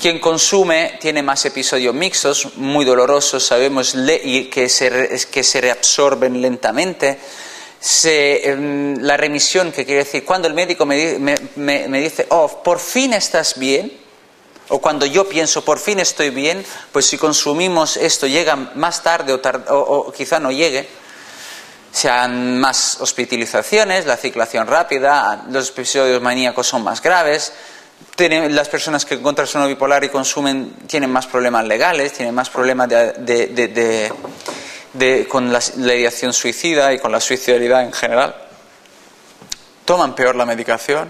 Quien consume tiene más episodios mixtos, muy dolorosos, sabemos que que se reabsorben lentamente se, eh, la remisión, que quiere decir, cuando el médico me, me, me, dice, oh, por fin estás bien, O cuando yo pienso, por fin estoy bien, pues si consumimos esto llega más tarde o, tar- o- o quizá no llegue, sean más hospitalizaciones, la ciclación rápida, los episodios maníacos son más graves, tienen- las personas que con trastorno bipolar y consumen tienen más problemas legales, tienen más problemas de- de- de- de- de- con la, la ideación suicida y con la suicidalidad en general. Toman peor la medicación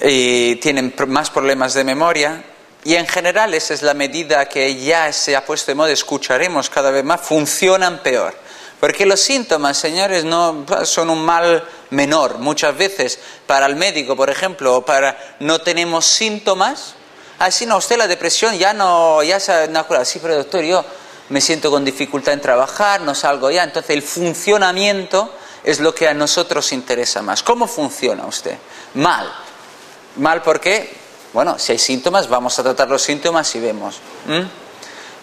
y tienen más problemas de memoria. Y en general esa es la medida que ya se ha puesto de moda, escucharemos cada vez más, funcionan peor. Porque los síntomas, señores, no son un mal menor. Muchas veces para el médico, por ejemplo, o para no tenemos síntomas, así no, usted la depresión ya no, ya se ha curado. Sí, pero doctor, yo me siento con dificultad en trabajar, no salgo ya. Entonces el funcionamiento es lo que a nosotros interesa más. ¿Cómo funciona usted? Mal. Mal porque, bueno, si hay síntomas, vamos a tratar los síntomas y vemos.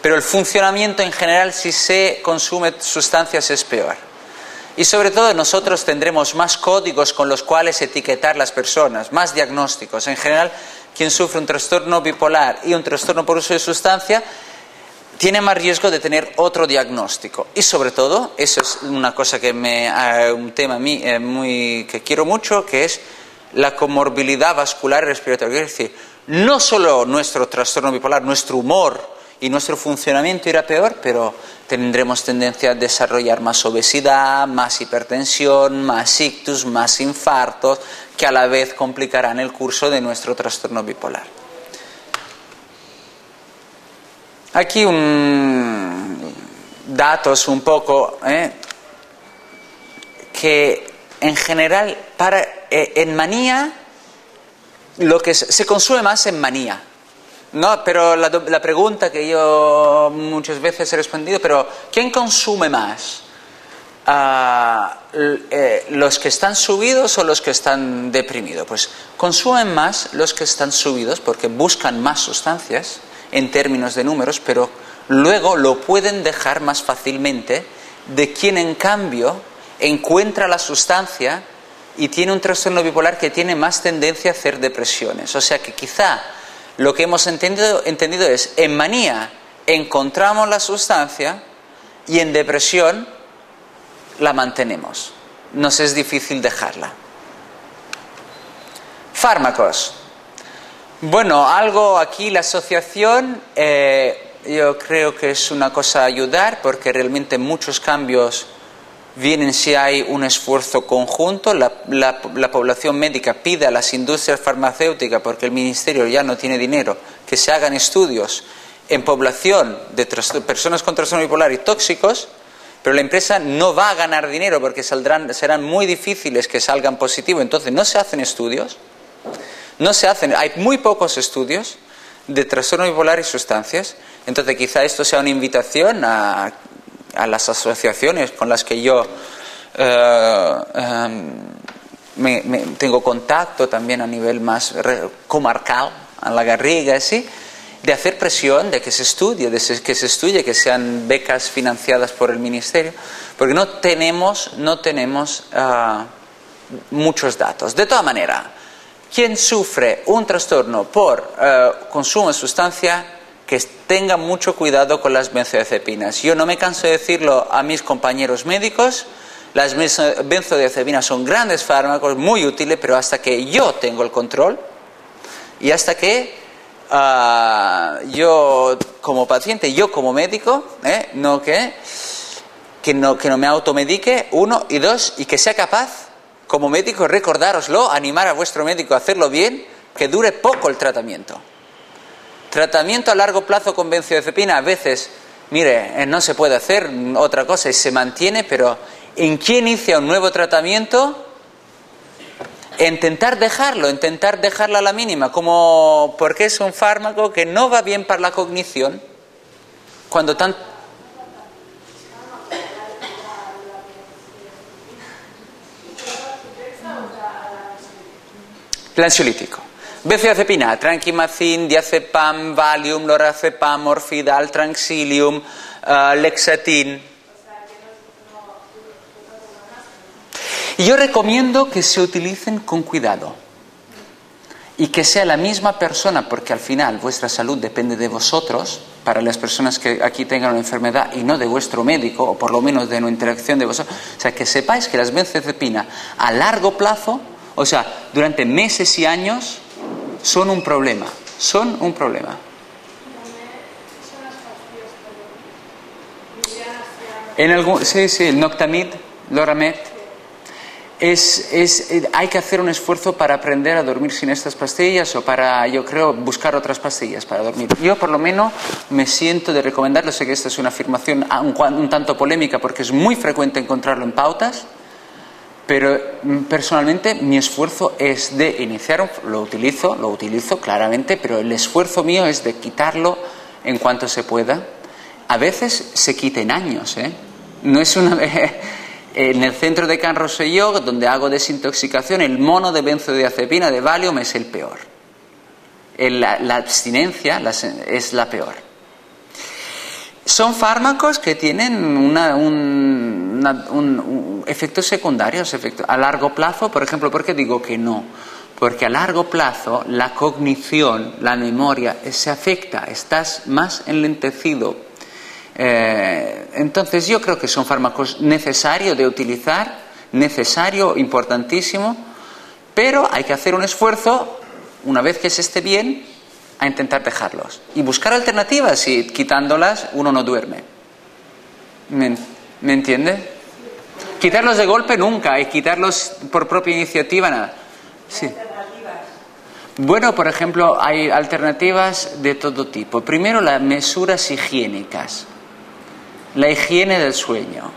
Pero el funcionamiento en general, si se consume sustancias, es peor. Y sobre todo nosotros tendremos más códigos con los cuales etiquetar las personas, más diagnósticos. En general, quien sufre un trastorno bipolar y un trastorno por uso de sustancia tiene más riesgo de tener otro diagnóstico. Y sobre todo, eso es una cosa que me, eh, un tema a mí, eh, muy, que quiero mucho, que es la comorbilidad vascular y respiratoria. Es decir, no solo nuestro trastorno bipolar, nuestro humor y nuestro funcionamiento irá peor, pero tendremos tendencia a desarrollar más obesidad, más hipertensión, más ictus, más infartos, que a la vez complicarán el curso de nuestro trastorno bipolar. Aquí un datos un poco ¿eh? que en general para eh, en manía lo que se, consume más en manía. No, pero la, la pregunta que yo muchas veces he respondido, pero ¿quién consume más? Eh, ¿Los que están subidos o los que están deprimidos? Pues consumen más los que están subidos porque buscan más sustancias en términos de números, pero luego lo pueden dejar más fácilmente de quien en cambio encuentra la sustancia y tiene un trastorno bipolar que tiene más tendencia a hacer depresiones. O sea que quizá lo que hemos entendido, es, en manía encontramos la sustancia y en depresión la mantenemos. Nos es difícil dejarla. Fármacos. Bueno, algo aquí, la asociación, eh, yo creo que es una cosa ayudar porque realmente muchos cambios vienen si hay un esfuerzo conjunto. La, la- la población médica pide a las industrias farmacéuticas, porque el ministerio ya no tiene dinero, que se hagan estudios en población de personas con trastorno bipolar y tóxicos, pero la empresa no va a ganar dinero porque saldrán, serán muy difíciles que salgan positivos. Entonces no se hacen estudios. No se hacen, hay muy pocos estudios de trastorno bipolar y sustancias. Entonces, quizá esto sea una invitación a, las asociaciones con las que yo eh, em, tengo contacto también a nivel más comarcal, a la Garriga, así, de hacer presión, de que se estudie, de que se estudie, que sean becas financiadas por el ministerio, porque no tenemos, no tenemos ah, muchos datos. De todas maneras, quien sufre un trastorno por eh, consumo de sustancia, que tenga mucho cuidado con las benzodiazepinas. Yo no me canso de decirlo a mis compañeros médicos, las benzo- benzodiazepinas son grandes fármacos, muy útiles, pero hasta que yo tengo el control y hasta que ah, yo como paciente, yo como médico, ¿eh? no que, que no, que no me automedique, uno, y dos, y que sea capaz, como médico, recordároslo, animar a vuestro médico a hacerlo bien, que dure poco el tratamiento. Tratamiento a largo plazo con benzodiazepina, a veces, mire, eh, no se puede hacer otra cosa y se mantiene, pero ¿en quién inicia un nuevo tratamiento? Intentar dejarlo, intentar dejarla a la mínima, como porque es un fármaco que no va bien para la cognición, cuando tan, El ansiolítico. Benzodiazepina, tranquimacin, diazepam, valium, lorazepam, orfidal, tranxilium, ah, lexatin. Y yo recomiendo que se utilicen con cuidado. y que sea la misma persona, porque al final vuestra salud depende de vosotros, para las personas que aquí tengan una enfermedad y no de vuestro médico, o por lo menos de una interacción de vosotros. O sea, que sepáis que las benzodiazepinas a largo plazo, o sea, durante meses y años, son un problema. Son un problema. En algún, sí, sí, el Noctamid, Loramed, es, es, hay que hacer un esfuerzo para aprender a dormir sin estas pastillas o para, yo creo, buscar otras pastillas para dormir. Yo, por lo menos, me siento de recomendarlo. Sé que esta es una afirmación un, un tanto polémica porque es muy frecuente encontrarlo en pautas, pero mm, personalmente mi esfuerzo es de iniciar, lo utilizo, lo utilizo claramente, pero el esfuerzo mío es de quitarlo en cuanto se pueda. A veces se quita en años, ¿eh? No es una en el centro de Can Rosselló, donde hago desintoxicación, el mono de benzodiazepina de Valium es el peor. La, la abstinencia es la peor. Son fármacos que tienen una, un, un, un, efectos secundarios a largo plazo. Por ejemplo, ¿por qué digo que no? Porque a largo plazo la cognición, la memoria se afecta, estás más enlentecido, eh, entonces yo creo que son fármacos necesarios de utilizar, necesario, importantísimo, pero hay que hacer un esfuerzo, una vez que se esté bien, a intentar dejarlos. Y buscar alternativas y quitándolas uno no duerme. ¿Me, ¿me entiende? Quitarlos de golpe nunca y quitarlos por propia iniciativa nada. Sí. Bueno, por ejemplo, hay alternativas de todo tipo. Primero, las mesuras higiénicas. La higiene del sueño,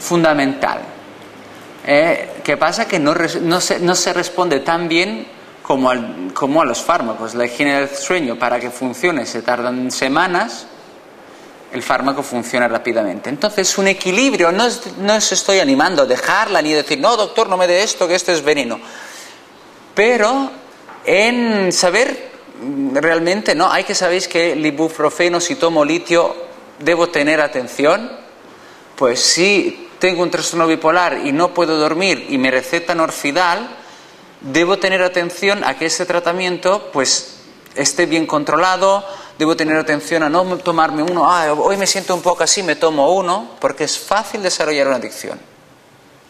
fundamental. Eh, ¿Qué pasa? Que no, no, se, no, se, responde tan bien como, al, como, a los fármacos. La higiene del sueño, para que funcione, se tardan semanas, el fármaco funciona rápidamente. Entonces, un equilibrio, no, no os estoy animando a dejarla ni decir, no, doctor, no me dé esto, que esto es veneno. Pero en saber realmente, no, hay que saber que el ibuprofeno, si tomo litio, debo tener atención? Pues si tengo un trastorno bipolar y no puedo dormir y me recetan orfidal, debo tener atención a que ese tratamiento pues esté bien controlado, debo tener atención a no tomarme uno, ah, hoy me siento un poco así, me tomo uno, porque es fácil desarrollar una adicción.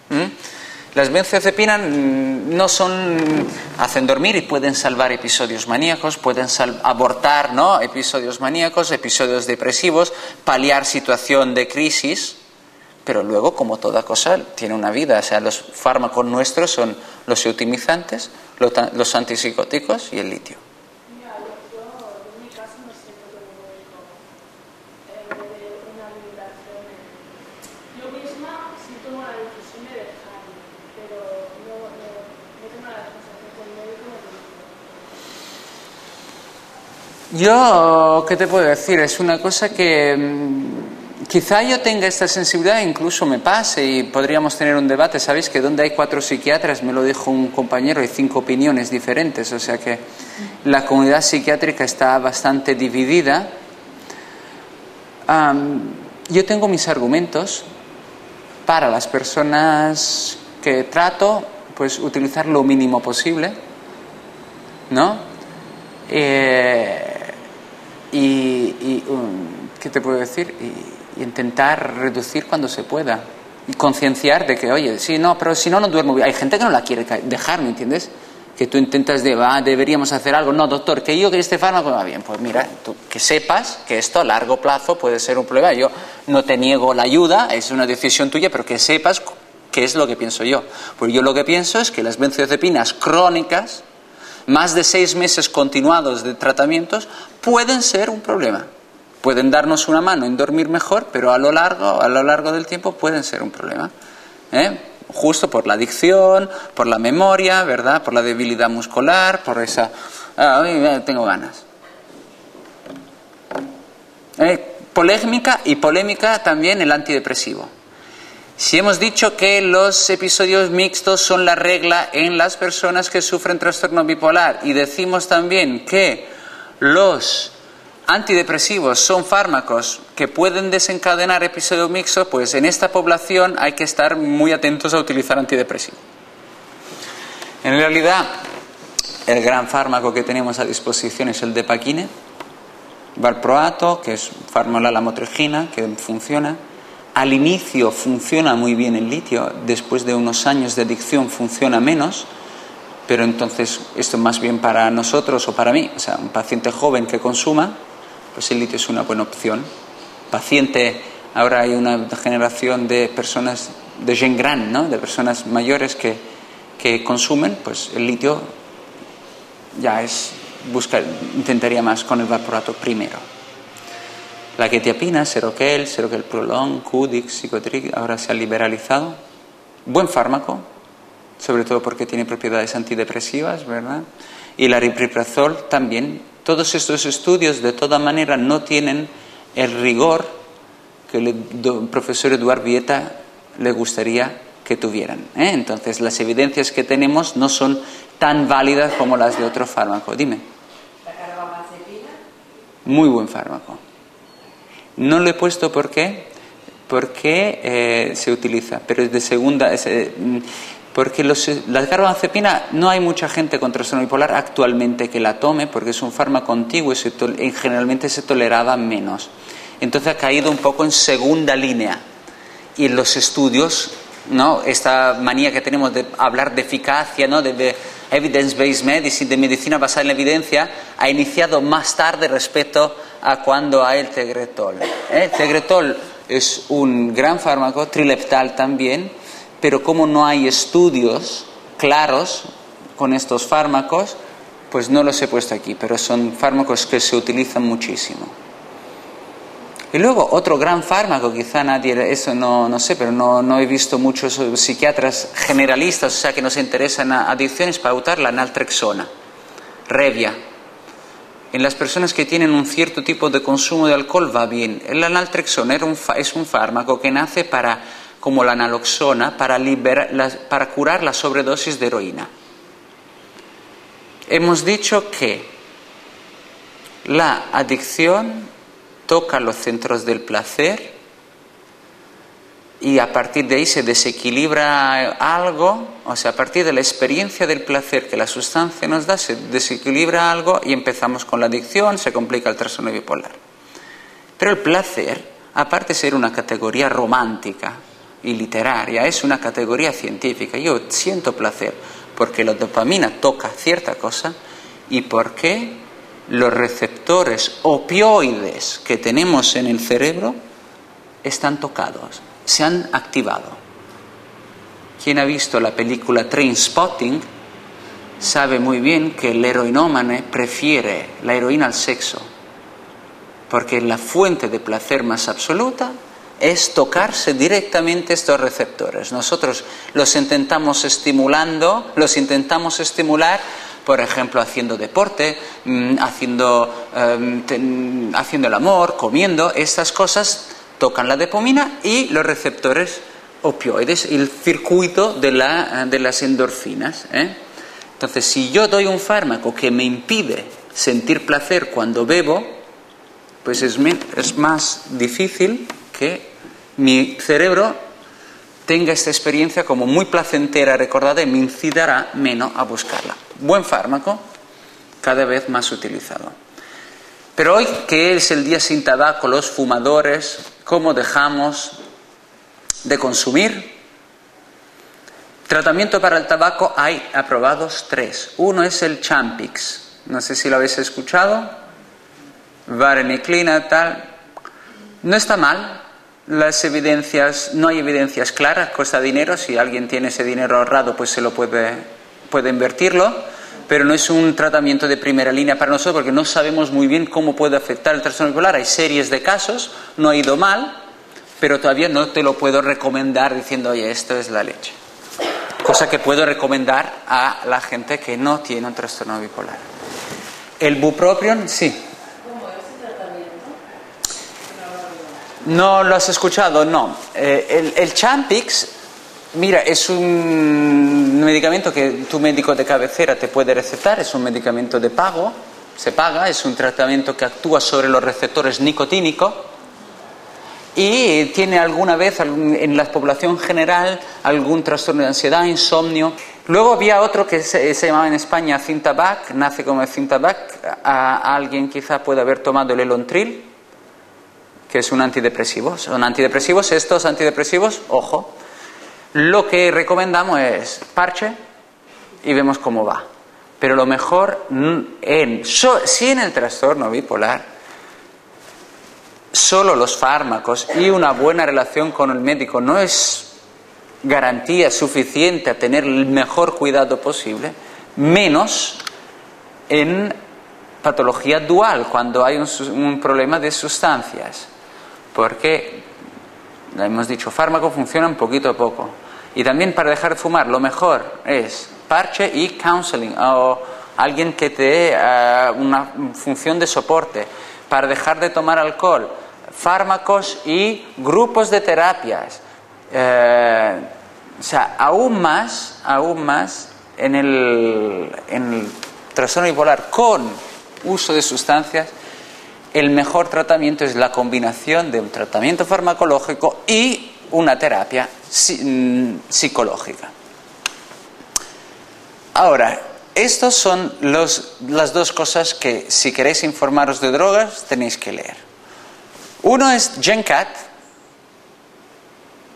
¿Mm? Las benzodiazepinas no son hacen dormir y pueden salvar episodios maníacos, pueden abortar ¿no? episodios maníacos, episodios depresivos, paliar situación de crisis, pero luego, como toda cosa, tiene una vida. O sea, los fármacos nuestros son los eutimizantes, los antipsicóticos y el litio. Yo, ¿qué te puedo decir? Es una cosa que mmm, quizá yo tenga esta sensibilidad, incluso me pase y podríamos tener un debate. Sabéis que donde hay cuatro psiquiatras, me lo dijo un compañero, hay cinco opiniones diferentes, o sea que la comunidad psiquiátrica está bastante dividida. Um, yo tengo mis argumentos para las personas que trato, pues utilizar lo mínimo posible, ¿no? Eh, y, y um, ¿qué te puedo decir? Y, y, intentar reducir cuando se pueda. Y concienciar de que, oye, sí, no, pero si no, no duermo bien. Hay gente que no la quiere dejar, ¿me entiendes? Que tú intentas de, ah, deberíamos hacer algo. No, doctor, que yo que este fármaco va bien. Pues mira, tú, que sepas que esto a largo plazo puede ser un problema. Yo no te niego la ayuda, es una decisión tuya, pero que sepas qué es lo que pienso yo. Pues yo lo que pienso es que las benzodiazepinas crónicas, más de seis meses continuados de tratamientos, pueden ser un problema. Pueden darnos una mano en dormir mejor, pero a lo largo, a lo largo del tiempo pueden ser un problema. ¿eh? Justo por la adicción, por la memoria, ¿verdad? Por la debilidad muscular, por esa... Ah, tengo ganas. ¿Eh? Polémica y polémica también el antidepresivo. Si hemos dicho que los episodios mixtos son la regla en las personas que sufren trastorno bipolar y decimos también que los antidepresivos son fármacos que pueden desencadenar episodios mixtos, pues en esta población hay que estar muy atentos a utilizar antidepresivos. En realidad, el gran fármaco que tenemos a disposición es el Depaquine, valproato, que es fármaco la lamotrigina, que funciona. Al inicio funciona muy bien el litio, después de unos años de adicción funciona menos, pero entonces esto más bien para nosotros o para mí, o sea, un paciente joven que consuma, pues el litio es una buena opción. Paciente, ahora hay una generación de personas de gen gran, ¿no? de personas mayores que, que consumen, pues el litio ya es buscar, intentaría más con el vaporato primero. La quetiapina, Seroquel, Seroquel Prolong, Cudix, Psicotric, ahora se ha liberalizado. Buen fármaco, sobre todo porque tiene propiedades antidepresivas, ¿verdad? Y la ripiprazol también. Todos estos estudios, de toda manera, no tienen el rigor que el profesor Eduard Vieta le gustaría que tuvieran. ¿eh? Entonces, las evidencias que tenemos no son tan válidas como las de otro fármaco. Dime. ¿La carbamazepina? Muy buen fármaco. No lo he puesto porque porque eh, se utiliza, pero es de segunda. Eh, porque los, la carbamazepina no hay mucha gente con trastorno bipolar actualmente que la tome porque es un fármaco antiguo y, se y generalmente se toleraba menos. Entonces ha caído un poco en segunda línea. Y los estudios, ¿no? esta manía que tenemos de hablar de eficacia, ¿no? de, de evidence-based medicine, de medicina basada en la evidencia, ha iniciado más tarde respecto a cuando hay el tegretol. ¿eh? Tegretol es un gran fármaco, trileptal también, pero como no hay estudios claros con estos fármacos, pues no los he puesto aquí, pero son fármacos que se utilizan muchísimo. Y luego otro gran fármaco, quizá nadie, eso no, no sé, pero no, no, he visto muchos psiquiatras generalistas, o sea, que nos interesan a adicciones para usar la naltrexona, Revia. En las personas que tienen un cierto tipo de consumo de alcohol va bien. La naltrexona un, es un fármaco que nace para, como la naloxona, para, liberar, para curar la sobredosis de heroína. Hemos dicho que la adicción toca los centros del placer y a partir de ahí se desequilibra algo, o sea, a partir de la experiencia del placer que la sustancia nos da, se desequilibra algo y empezamos con la adicción, se complica el trastorno bipolar. Pero el placer, aparte de ser una categoría romántica y literaria, es una categoría científica. Yo siento placer porque la dopamina toca cierta cosa y porque los receptores opioides que tenemos en el cerebro están tocados, se han activado. Quien ha visto la película Train Spotting sabe muy bien que el heroinómane prefiere la heroína al sexo, porque la fuente de placer más absoluta es tocarse directamente estos receptores. Nosotros los intentamos estimulando, los intentamos estimular por ejemplo, haciendo deporte, haciendo, um, haciendo el amor, comiendo, estas cosas tocan la dopamina y los receptores opioides, el circuito de, la, de las endorfinas. ¿eh? Entonces, si yo doy un fármaco que me impide sentir placer cuando bebo, pues es, es más difícil que mi cerebro tenga esta experiencia como muy placentera, recordada, y me incidará menos a buscarla. Buen fármaco, cada vez más utilizado. Pero hoy, que es el día sin tabaco, los fumadores, ¿cómo dejamos de consumir? Tratamiento para el tabaco hay aprobados tres. Uno es el Champix. No sé si lo habéis escuchado. Vareniclina, tal. No está mal, las evidencias, no hay evidencias claras, cuesta dinero, si alguien tiene ese dinero ahorrado pues se lo puede, puede invertirlo, pero no es un tratamiento de primera línea para nosotros porque no sabemos muy bien cómo puede afectar el trastorno bipolar. Hay series de casos, no ha ido mal, pero todavía no te lo puedo recomendar diciendo, oye, esto es la leche. Cosa que puedo recomendar a la gente que no tiene un trastorno bipolar. El bupropion, sí. ¿No lo has escuchado? No. Eh, el, Champix, mira, es un medicamento que tu médico de cabecera te puede recetar, es un medicamento de pago, se paga, es un tratamiento que actúa sobre los receptores nicotínicos y tiene alguna vez en la población general algún trastorno de ansiedad, insomnio. Luego había otro que se, llamaba en España Cintabac, nace como Cintabac. A alguien quizá puede haber tomado el Elontril, que es un antidepresivo. Son antidepresivos, estos antidepresivos, ojo, lo que recomendamos es parche y vemos cómo va. Pero lo mejor, en, si en el trastorno bipolar, solo los fármacos y una buena relación con el médico no es garantía suficiente a tener el mejor cuidado posible, menos en patología dual, cuando hay un, un problema de sustancias. Porque, hemos dicho, fármaco funcionan poquito a poco. Y también para dejar de fumar, lo mejor es parche y counseling, o alguien que te dé eh, una función de soporte. Para dejar de tomar alcohol, fármacos y grupos de terapias. Eh, o sea, aún más, aún más en el trastorno bipolar con uso de sustancias, el mejor tratamiento es la combinación de un tratamiento farmacológico y una terapia mm, psicológica. Ahora, estas son los- las dos cosas que si queréis informaros de drogas tenéis que leer. Uno es GenCat,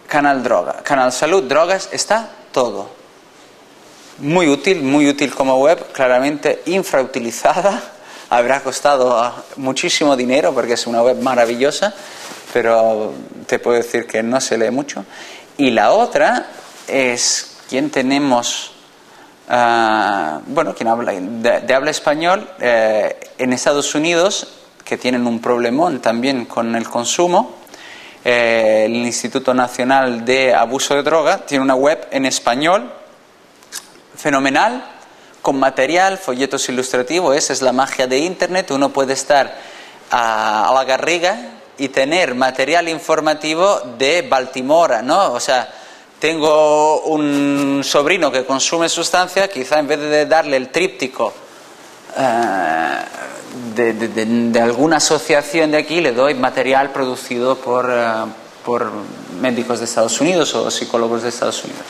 Canal Droga, Canal Salud, Drogas, está todo. Muy útil, muy útil como web, claramente infrautilizada. Habrá costado ah, muchísimo dinero porque es una web maravillosa, pero te puedo decir que no se lee mucho. Y la otra es quien tenemos, ah, bueno, quien habla de, de habla español eh, en Estados Unidos, que tienen un problemón también con el consumo. Eh, el Instituto Nacional de Abuso de Droga tiene una web en español fenomenal, con material, folletos ilustrativos, esa es la magia de Internet, uno puede estar a, la garriga y tener material informativo de Baltimora, ¿no? O sea, tengo un sobrino que consume sustancia, quizá en vez de darle el tríptico eh, de, de- de- alguna asociación de aquí, le doy material producido por, eh, por médicos de Estados Unidos o psicólogos de Estados Unidos.